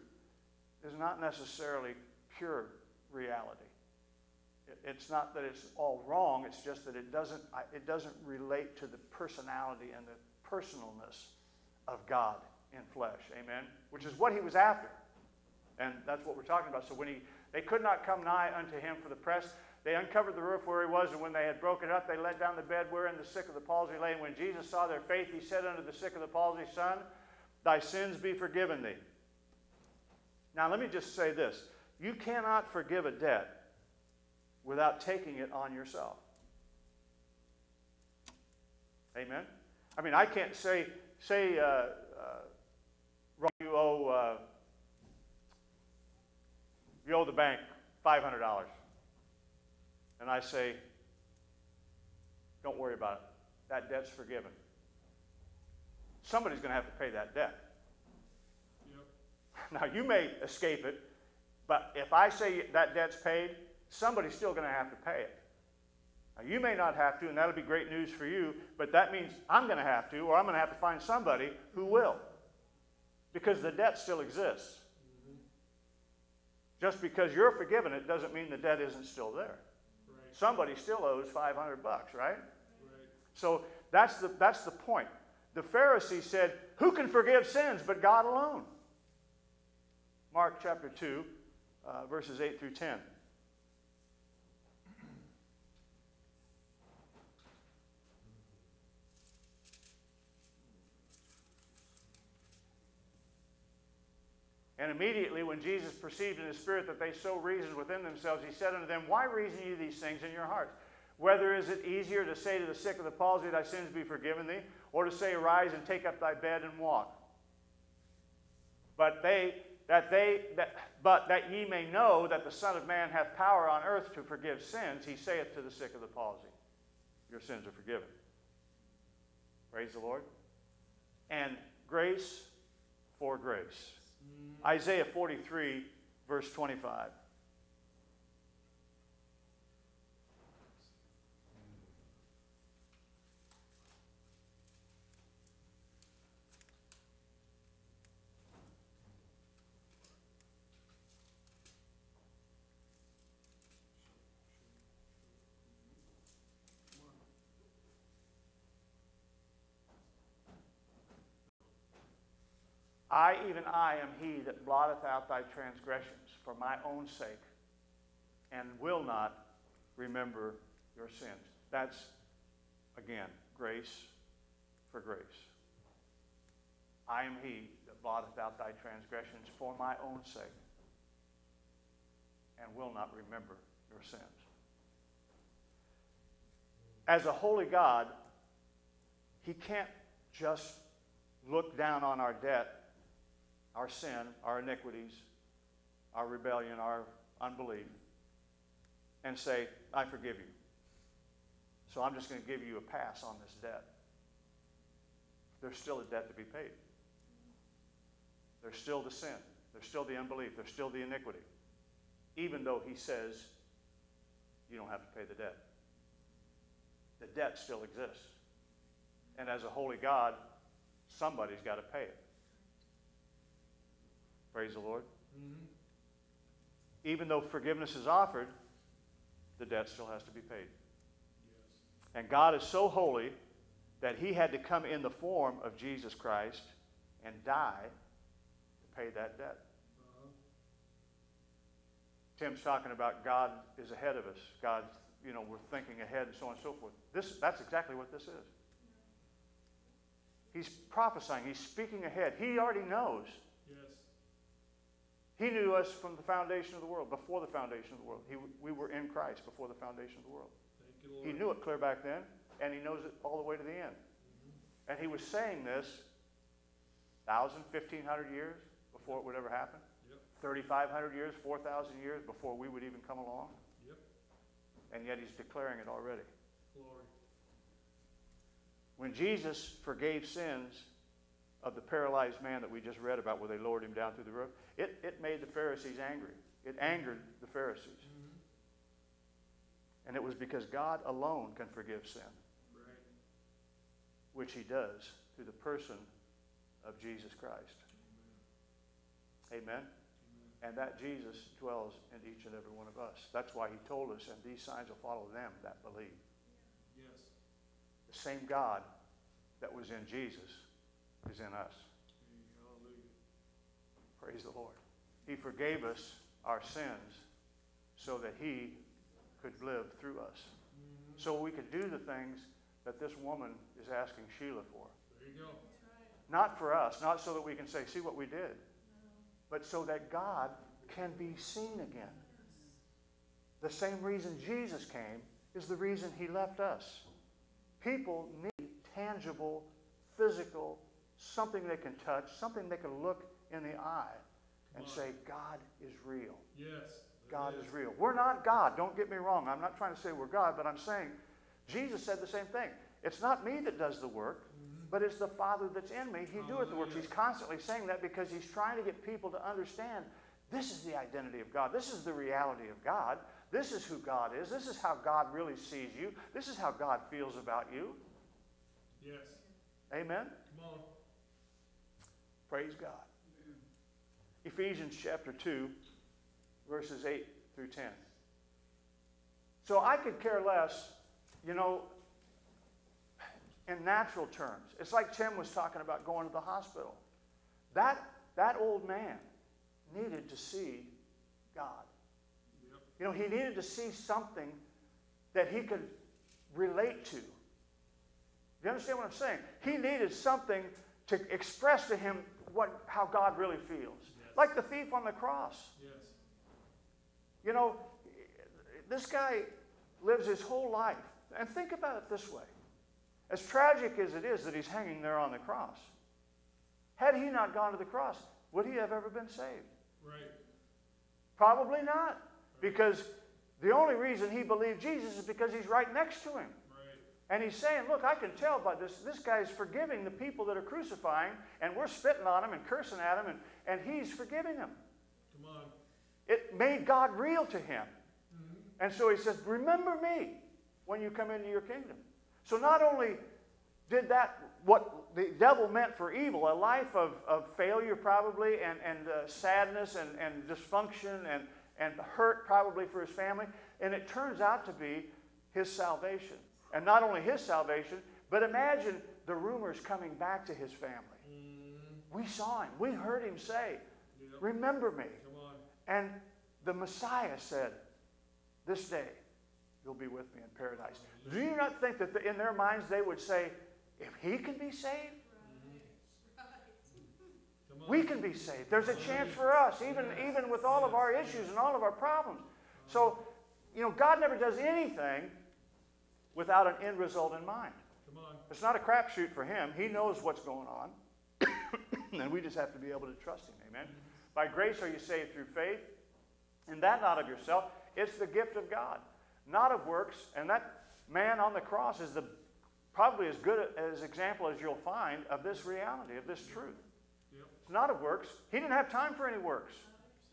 is not necessarily pure reality. It's not that it's all wrong, it's just that it doesn't, it doesn't relate to the personality and the personalness of God in flesh. Amen? Which is what he was after. And that's what we're talking about. So when he, they could not come nigh unto him for the press, they uncovered the roof where he was, and when they had broken it up, they let down the bed wherein the sick of the palsy lay. And when Jesus saw their faith, he said unto the sick of the palsy, Son, thy sins be forgiven thee. Now let me just say this. You cannot forgive a debt without taking it on yourself. Amen? I mean, I can't say, say, uh, uh, you owe, uh, you owe the bank $500. And I say, don't worry about it. That debt's forgiven. Somebody's going to have to pay that debt. Yep. Now, you may escape it, but if I say that debt's paid, somebody's still going to have to pay it. Now, you may not have to, and that'll be great news for you, but that means I'm going to have to, or I'm going to have to find somebody who will. Because the debt still exists. Just because you're forgiven it doesn't mean the debt isn't still there. Right, Somebody still owes 500 bucks, right? right. So that's the, that's the point. The Pharisee said, Who can forgive sins but God alone? Mark chapter 2, uh, verses 8 through 10. And immediately, when Jesus perceived in his spirit that they so reasoned within themselves, he said unto them, Why reason ye these things in your hearts? Whether is it easier to say to the sick of the palsy, Thy sins be forgiven thee, or to say, Arise and take up thy bed and walk? But they that they that, but that ye may know that the Son of Man hath power on earth to forgive sins, he saith to the sick of the palsy, Your sins are forgiven. Praise the Lord. And grace for grace. Isaiah 43, verse 25. I, even I, am he that blotteth out thy transgressions for my own sake, and will not remember your sins. That's, again, grace for grace. I am he that blotteth out thy transgressions for my own sake, and will not remember your sins. As a holy God, he can't just look down on our debt our sin, our iniquities, our rebellion, our unbelief, and say, I forgive you. So I'm just going to give you a pass on this debt. There's still a debt to be paid. There's still the sin. There's still the unbelief. There's still the iniquity. Even though he says you don't have to pay the debt. The debt still exists. And as a holy God, somebody's got to pay it. Praise the Lord. Mm-hmm. Even though forgiveness is offered, the debt still has to be paid. Yes. And God is so holy that he had to come in the form of Jesus Christ and die to pay that debt. Uh-huh. Tim's talking about God is ahead of us. God, you know, we're thinking ahead and so on and so forth. This, that's exactly what this is. He's prophesying. He's speaking ahead. He already knows. He knew us from the foundation of the world, before the foundation of the world. He, we were in Christ before the foundation of the world. Thank you, Lord. He knew it clear back then, and he knows it all the way to the end. Mm-hmm. And he was saying this 1,000, 1,500 years before it would ever happen, Yep. 3,500 years, 4,000 years before we would even come along, Yep. and yet he's declaring it already. Glory. When Jesus forgave sins of the paralyzed man that we just read about, where they lowered him down through the roof, it, it made the Pharisees angry. It angered the Pharisees. Mm-hmm. And it was because God alone can forgive sin, Right. which he does through the person of Jesus Christ. Amen? Amen. And that Jesus dwells in each and every one of us. That's why he told us, and these signs will follow them that believe. Yes. The same God that was in Jesus is in us. Hallelujah. Praise the Lord. He forgave us our sins so that he could live through us. So we could do the things that this woman is asking Sheila for. There you go. Not for us, not so that we can say, see what we did, but so that God can be seen again. The same reason Jesus came is the reason he left us. People need tangible, physical, something they can touch, something they can look in the eye and say, God is real. Yes. God is real. We're not God, don't get me wrong. I'm not trying to say we're God, but I'm saying Jesus said the same thing. It's not me that does the work, but it's the Father that's in me. He doeth the works. He's constantly saying that because he's trying to get people to understand this is the identity of God. This is the reality of God. This is who God is. This is how God really sees you. This is how God feels about you. Yes. Amen? Come on. Praise God. Ephesians chapter 2, verses 8 through 10. So I could care less, you know, in natural terms. It's like Tim was talking about going to the hospital. That, that old man needed to see God. Yep. You know, he needed to see something that he could relate to. You understand what I'm saying? He needed something to express to him what, how God really feels. Yes. Like the thief on the cross. Yes. You know, this guy lives his whole life. And think about it this way as tragic as it is that he's hanging there on the cross, had he not gone to the cross, would he have ever been saved? Right. Probably not. Because the only reason he believed Jesus is because he's right next to him. And he's saying, Look, I can tell by this. This guy's forgiving the people that are crucifying, and we're spitting on him and cursing at him, and, and he's forgiving them. Come on. It made God real to him. And so he says, Remember me when you come into your kingdom. So not only did that, what the devil meant for evil, a life of, of failure probably, and, and uh, sadness, and, and dysfunction, and, and hurt probably for his family, and it turns out to be his salvation. And not only his salvation, but imagine the rumors coming back to his family. We saw him, we heard him say, Yep. Remember me. And the Messiah said, This day you'll be with me in paradise. Do you not think that the, in their minds they would say, If he can be saved, we can be saved. There's a chance for us, even, even with all of our issues and all of our problems. So, you know, God never does anything without an end result in mind. Come on. It's not a crapshoot for him. He knows what's going on. and we just have to be able to trust him. Amen. By grace are you saved through faith, and that not of yourself. It's the gift of God, not of works. And that man on the cross is the probably as good as example as you'll find of this reality, of this truth. Yep. It's not of works. He didn't have time for any works,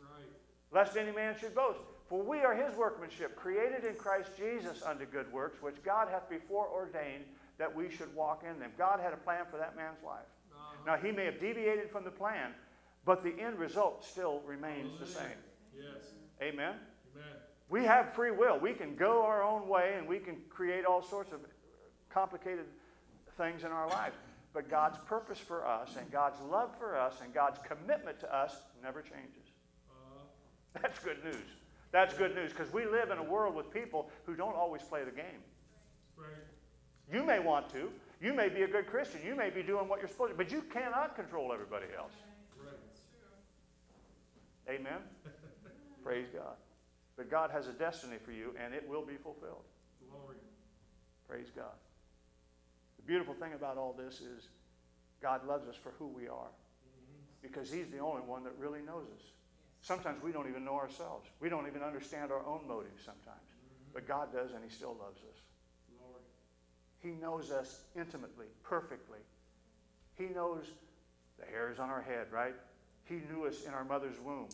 right. lest any man should boast. For we are his workmanship, created in Christ Jesus unto good works, which God hath before ordained that we should walk in them. God had a plan for that man's life. Uh-huh. Now, he may have deviated from the plan, but the end result still remains the same. Yes. Amen? Amen. We have free will. We can go our own way and we can create all sorts of complicated things in our lives. But God's purpose for us and God's love for us and God's commitment to us never changes. Uh, That's good news. That's good news because we live in a world with people who don't always play the game. right. You may want to. You may be a good Christian. You may be doing what you're supposed to, but you cannot control everybody else. Right. Amen? Praise God. But God has a destiny for you, and it will be fulfilled. Glory. Praise God. The beautiful thing about all this is God loves us for who we are mm-hmm. because He's the only one that really knows us. Sometimes we don't even know ourselves. We don't even understand our own motives sometimes. But God does, and He still loves us. Glory. He knows us intimately, perfectly. He knows the hairs on our head, right? He knew us in our mother's womb.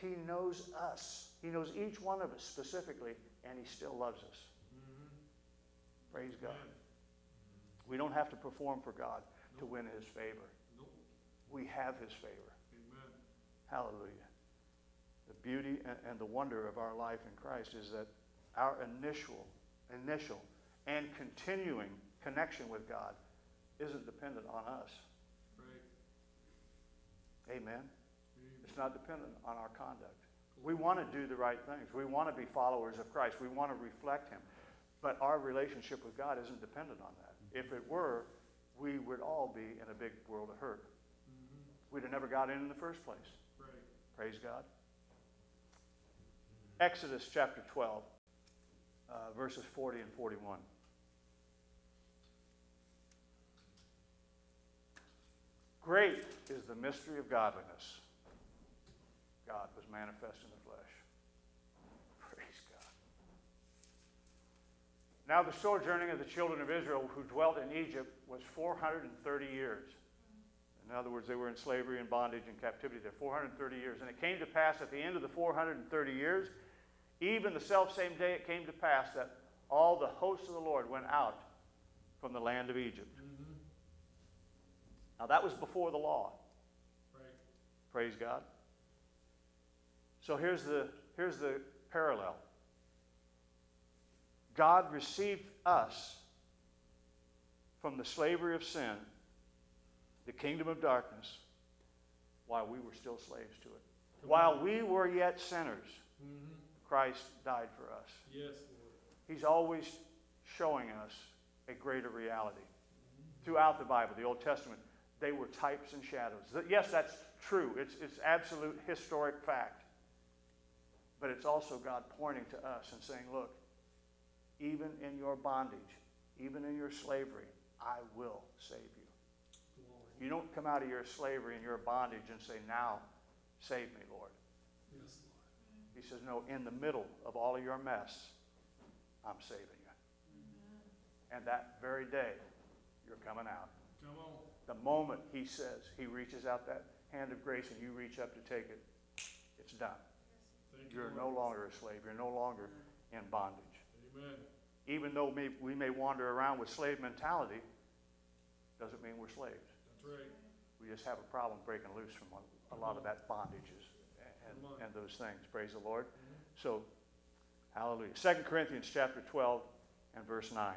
He knows us. He knows each one of us specifically, and He still loves us. Praise God. We don't have to perform for God to win His favor. We have His favor. Amen. Hallelujah. The beauty and, and the wonder of our life in Christ is that our initial, initial, and continuing connection with God isn't dependent on us. Right. Amen. Amen. It's not dependent on our conduct. We want to do the right things. We want to be followers of Christ. We want to reflect Him. But our relationship with God isn't dependent on that. If it were, we would all be in a big world of hurt. Mm-hmm. We'd have never got in in the first place. Right. Praise God. Exodus chapter 12, uh, verses 40 and 41. Great is the mystery of godliness. God was manifest in the flesh. Praise God. Now the sojourning of the children of Israel who dwelt in Egypt was 430 years. In other words, they were in slavery and bondage and captivity there 430 years. And it came to pass at the end of the 430 years, even the self same day it came to pass that all the hosts of the Lord went out from the land of Egypt. Mm-hmm. Now that was before the law. Right. Praise God. So here's the, here's the parallel God received us from the slavery of sin, the kingdom of darkness, while we were still slaves to it. While we were yet sinners, Mm-hmm. Christ died for us. Yes, Lord. He's always showing us a greater reality. Throughout the Bible, the Old Testament, they were types and shadows. Yes, that's true. It's, it's absolute historic fact. But it's also God pointing to us and saying, look, even in your bondage, even in your slavery, I will save you. You don't come out of your slavery and your bondage and say, now, save me, Lord. He says, no, in the middle of all of your mess, I'm saving you. And that very day, you're coming out. Come on. The moment he says, he reaches out that hand of grace and you reach up to take it, it's done. Thank you, You're no longer a slave. You're no longer in bondage. Amen. Even though may, we may wander around with slave mentality, doesn't mean we're slaves. That's right. We just have a problem breaking loose from a, a lot of that bondages and, Come on. and those things. Praise the Lord. So, hallelujah. 2 Corinthians chapter 12 and verse 9.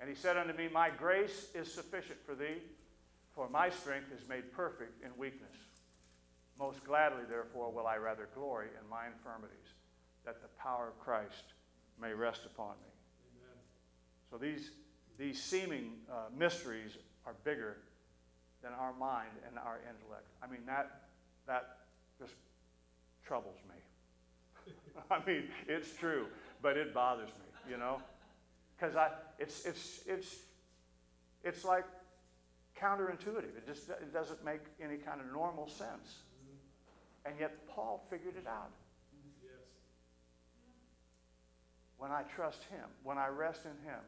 And he said unto me, My grace is sufficient for thee, for my strength is made perfect in weakness. Most gladly, therefore, will I rather glory in my infirmities, that the power of Christ may rest upon me. Amen. So these, these seeming uh, mysteries are bigger than our mind and our intellect. I mean, that, that just troubles me. I mean, it's true, but it bothers me, you know? Because I, it's, it's, it's, it's like counterintuitive. It just it doesn't make any kind of normal sense. And yet Paul figured it out. Yes. When I trust Him, when I rest in Him,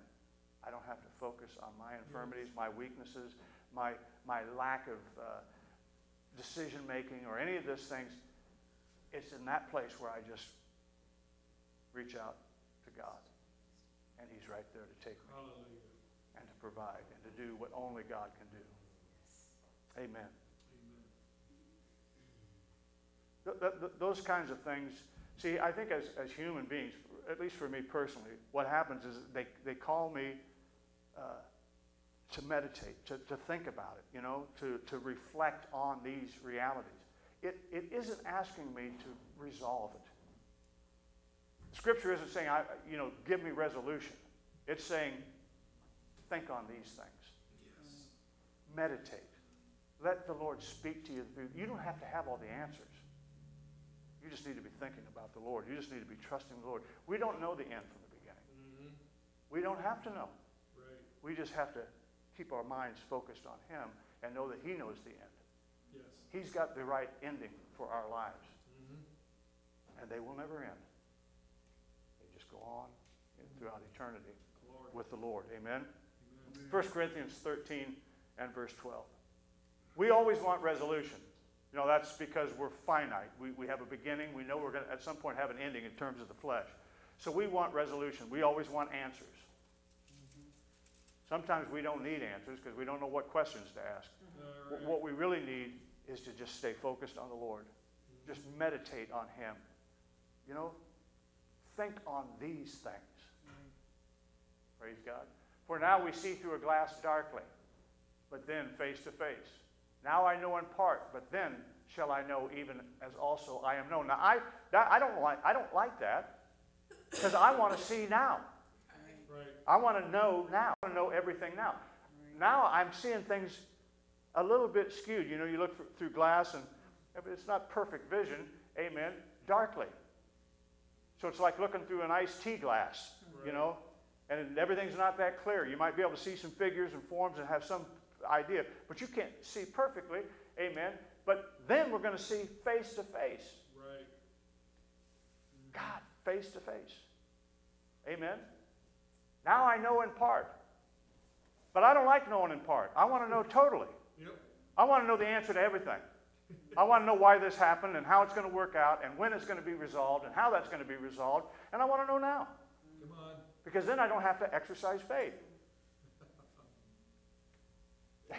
I don't have to focus on my infirmities, my weaknesses, my, my lack of uh, decision making, or any of those things. It's in that place where I just reach out to God. And He's right there to take me Hallelujah. and to provide and to do what only God can do. Amen. Amen. Th- th- th- those kinds of things. See, I think as, as human beings, at least for me personally, what happens is they, they call me uh, to meditate, to, to think about it, you know, to, to reflect on these realities. It, it isn't asking me to resolve it. Scripture isn't saying, I, you know, give me resolution. It's saying, think on these things. Yes. Meditate. Let the Lord speak to you. You don't have to have all the answers. You just need to be thinking about the Lord. You just need to be trusting the Lord. We don't know the end from the beginning. Mm-hmm. We don't have to know. We just have to keep our minds focused on Him and know that He knows the end. Yes. He's got the right ending for our lives, Mm-hmm. and they will never end. They just go on throughout eternity Glory. with the Lord. Amen. Amen. 1 Corinthians 13 and verse 12. We always want resolution. You know, that's because we're finite. We, we have a beginning. We know we're going to, at some point, have an ending in terms of the flesh. So we want resolution. We always want answers. Sometimes we don't need answers because we don't know what questions to ask. Mm-hmm. Right. What we really need is to just stay focused on the Lord. Mm-hmm. Just meditate on Him. You know, think on these things. Mm-hmm. Praise God. For now we see through a glass darkly, but then face to face. Now I know in part, but then shall I know even as also I am known. Now I, that, I don't like, I don't like that because I want to see now. Right. I want to know now. I want to know everything now. Now I'm seeing things a little bit skewed. You know, you look through glass and it's not perfect vision, amen, darkly. So it's like looking through an iced tea glass, you know, and everything's not that clear. You might be able to see some figures and forms and have some idea, but you can't see perfectly, amen, But then we're going to see face to face. Right. Mm-hmm. God, face to face. Amen. Now I know in part. But I don't like knowing in part. I want to know totally. Yep. I want to know the answer to everything. I want to know why this happened and how it's going to work out and when it's going to be resolved and how that's going to be resolved. And I want to know now. Come on. Because then I don't have to exercise faith.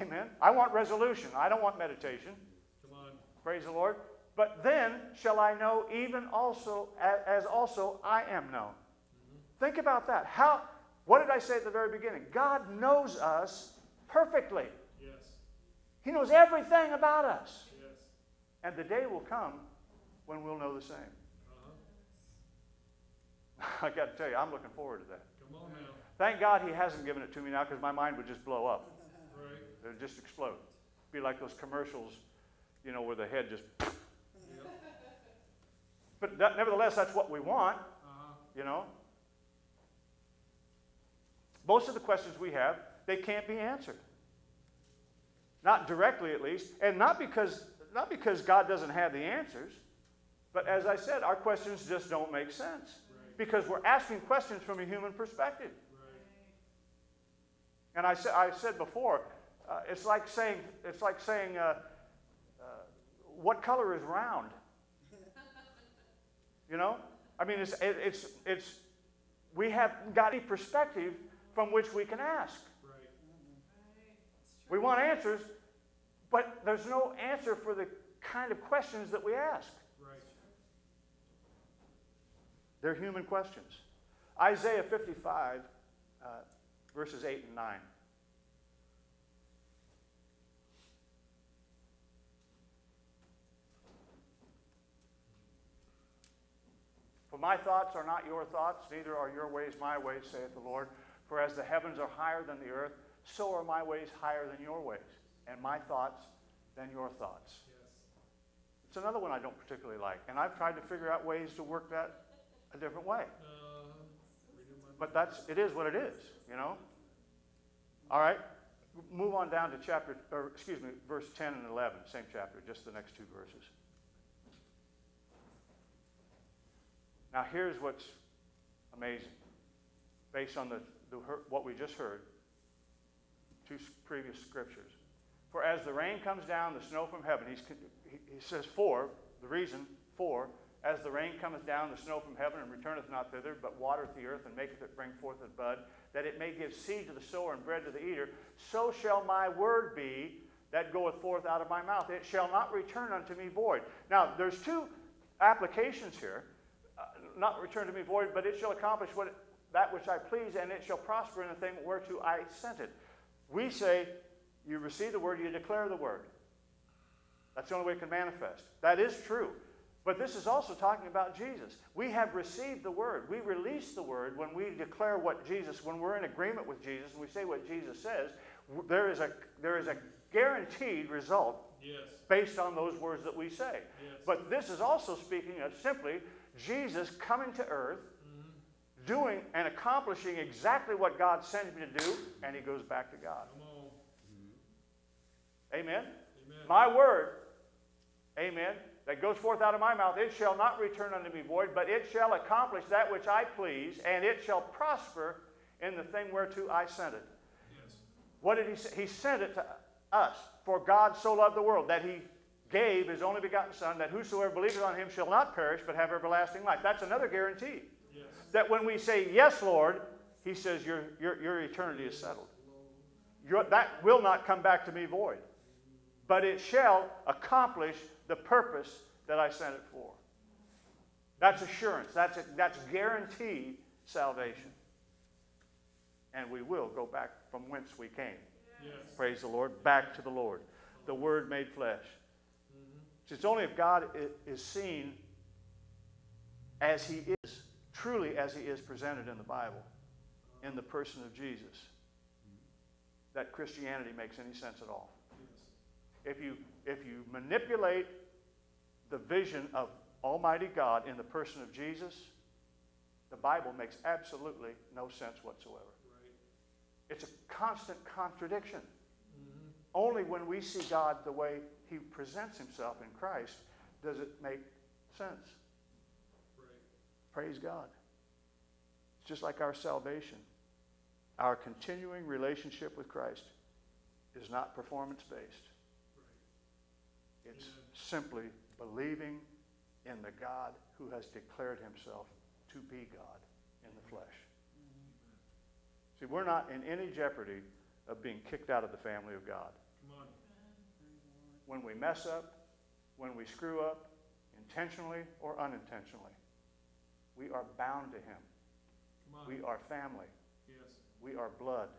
Amen. I want resolution. I don't want meditation. Come on. Praise the Lord. But then shall I know even also as also I am known. Mm-hmm. Think about that. How what did I say at the very beginning? God knows us perfectly. Yes. He knows everything about us. Yes. And the day will come when we'll know the same. Uh-huh. I got to tell you, I'm looking forward to that. Come on now. Thank God he hasn't given it to me now because my mind would just blow up. Right. It would just explode. Be like those commercials, you know, where the head just. Yep. But that, nevertheless, that's what we want, Uh-huh. you know. Most of the questions we have, they can't be answered. Not directly, at least, and not because not because God doesn't have the answers, but as I said, our questions just don't make sense Right. because we're asking questions from a human perspective. Right. And I said, I said before, uh, it's like saying, it's like saying, uh, uh, what color is round? You know, I mean, it's, it, it's, it's, we haven't got any perspective from which we can ask. Right. We want answers, but there's no answer for the kind of questions that we ask. Right. They're human questions. Isaiah 55, uh, verses 8 and 9. For my thoughts are not your thoughts, neither are your ways my ways, saith the Lord. For as the heavens are higher than the earth, so are my ways higher than your ways, and my thoughts than your thoughts. Yes. It's another one I don't particularly like, and I've tried to figure out ways to work that a different way. Uh, But that's it is what it is, you know. All right, move on down to chapter, or excuse me, verse ten and eleven, same chapter, just the next two verses. Now here's what's amazing, based on the, the what we just heard, two previous scriptures. For as the rain comes down, the snow from heaven, he's, he, says, for the reason for as the rain cometh down, the snow from heaven, and returneth not thither, but watereth the earth, and maketh it bring forth a bud, that it may give seed to the sower and bread to the eater, so shall my word be that goeth forth out of my mouth. It shall not return unto me void. Now, there's two applications here. Uh, not return to me void, but it shall accomplish what that which I please, and it shall prosper in the thing whereto I sent it. We say, you receive the word, you declare the word. That's the only way it can manifest. That is true. But this is also talking about Jesus. We have received the word. We release the word when we declare what Jesus, when we're in agreement with Jesus and we say what Jesus says, there is a, there is a guaranteed result Yes. based on those words that we say. Yes. But this is also speaking of simply Jesus coming to earth. Doing and accomplishing exactly what God sent me to do, and he goes back to God. Amen? Amen. My word, amen, that goes forth out of my mouth, it shall not return unto me void, but it shall accomplish that which I please, and it shall prosper in the thing whereto I sent it. Yes. What did he say? He sent it to us. For God so loved the world that he gave his only begotten Son, that whosoever believeth on him shall not perish, but have everlasting life. That's another guarantee. That when we say, Yes, Lord, he says, Your, your, your eternity is settled. Your, that will not come back to me void, but it shall accomplish the purpose that I sent it for. That's assurance. That's, a, that's guaranteed salvation. And we will go back from whence we came. Yes. Praise the Lord. Back to the Lord. The Word made flesh. Mm-hmm. It's only if God is seen as He is, truly as He is presented in the Bible, in the person of Jesus, that Christianity makes any sense at all. If you, if you manipulate the vision of Almighty God in the person of Jesus, the Bible makes absolutely no sense whatsoever. It's a constant contradiction. Mm-hmm. Only when we see God the way He presents Himself in Christ does it make sense. Praise God. It's just like our salvation. Our continuing relationship with Christ is not performance based, it's Amen. simply believing in the God who has declared Himself to be God in the flesh. See, we're not in any jeopardy of being kicked out of the family of God. When we mess up, when we screw up, intentionally or unintentionally, we are bound to Him. We are family. Yes. We are blood.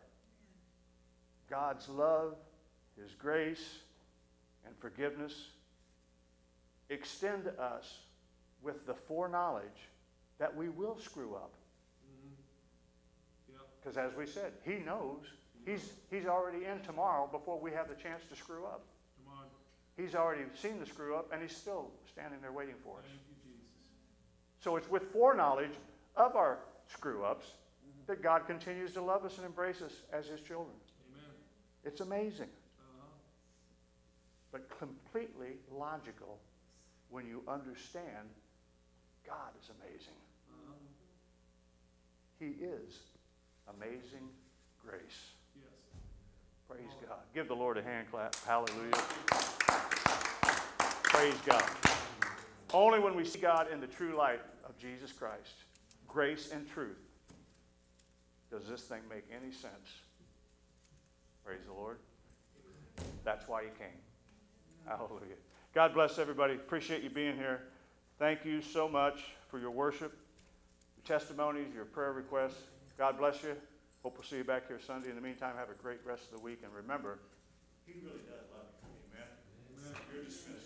God's love, His grace, and forgiveness extend to us with the foreknowledge that we will screw up. Mm-hmm. Because as we said, He knows. He's, he's already in tomorrow before we have the chance to screw up. Come on. He's already seen the screw up, and He's still standing there waiting for us. Jesus. So it's with foreknowledge of our screw ups that God continues to love us and embrace us as His children. Amen. It's amazing. Uh-huh. but completely logical when you understand God is amazing. Uh-huh. He is amazing grace. Yes. Praise God. Give the Lord a hand clap. Hallelujah. Praise God. Only when we see God in the true light of Jesus Christ, grace and truth, does this thing make any sense. Praise the Lord. That's why He came. Hallelujah. God bless everybody. Appreciate you being here. Thank you so much for your worship, your testimonies, your prayer requests. God bless you. Hope we'll see you back here Sunday. In the meantime, have a great rest of the week. And remember, He really does love you. Amen. Amen. You're ministering.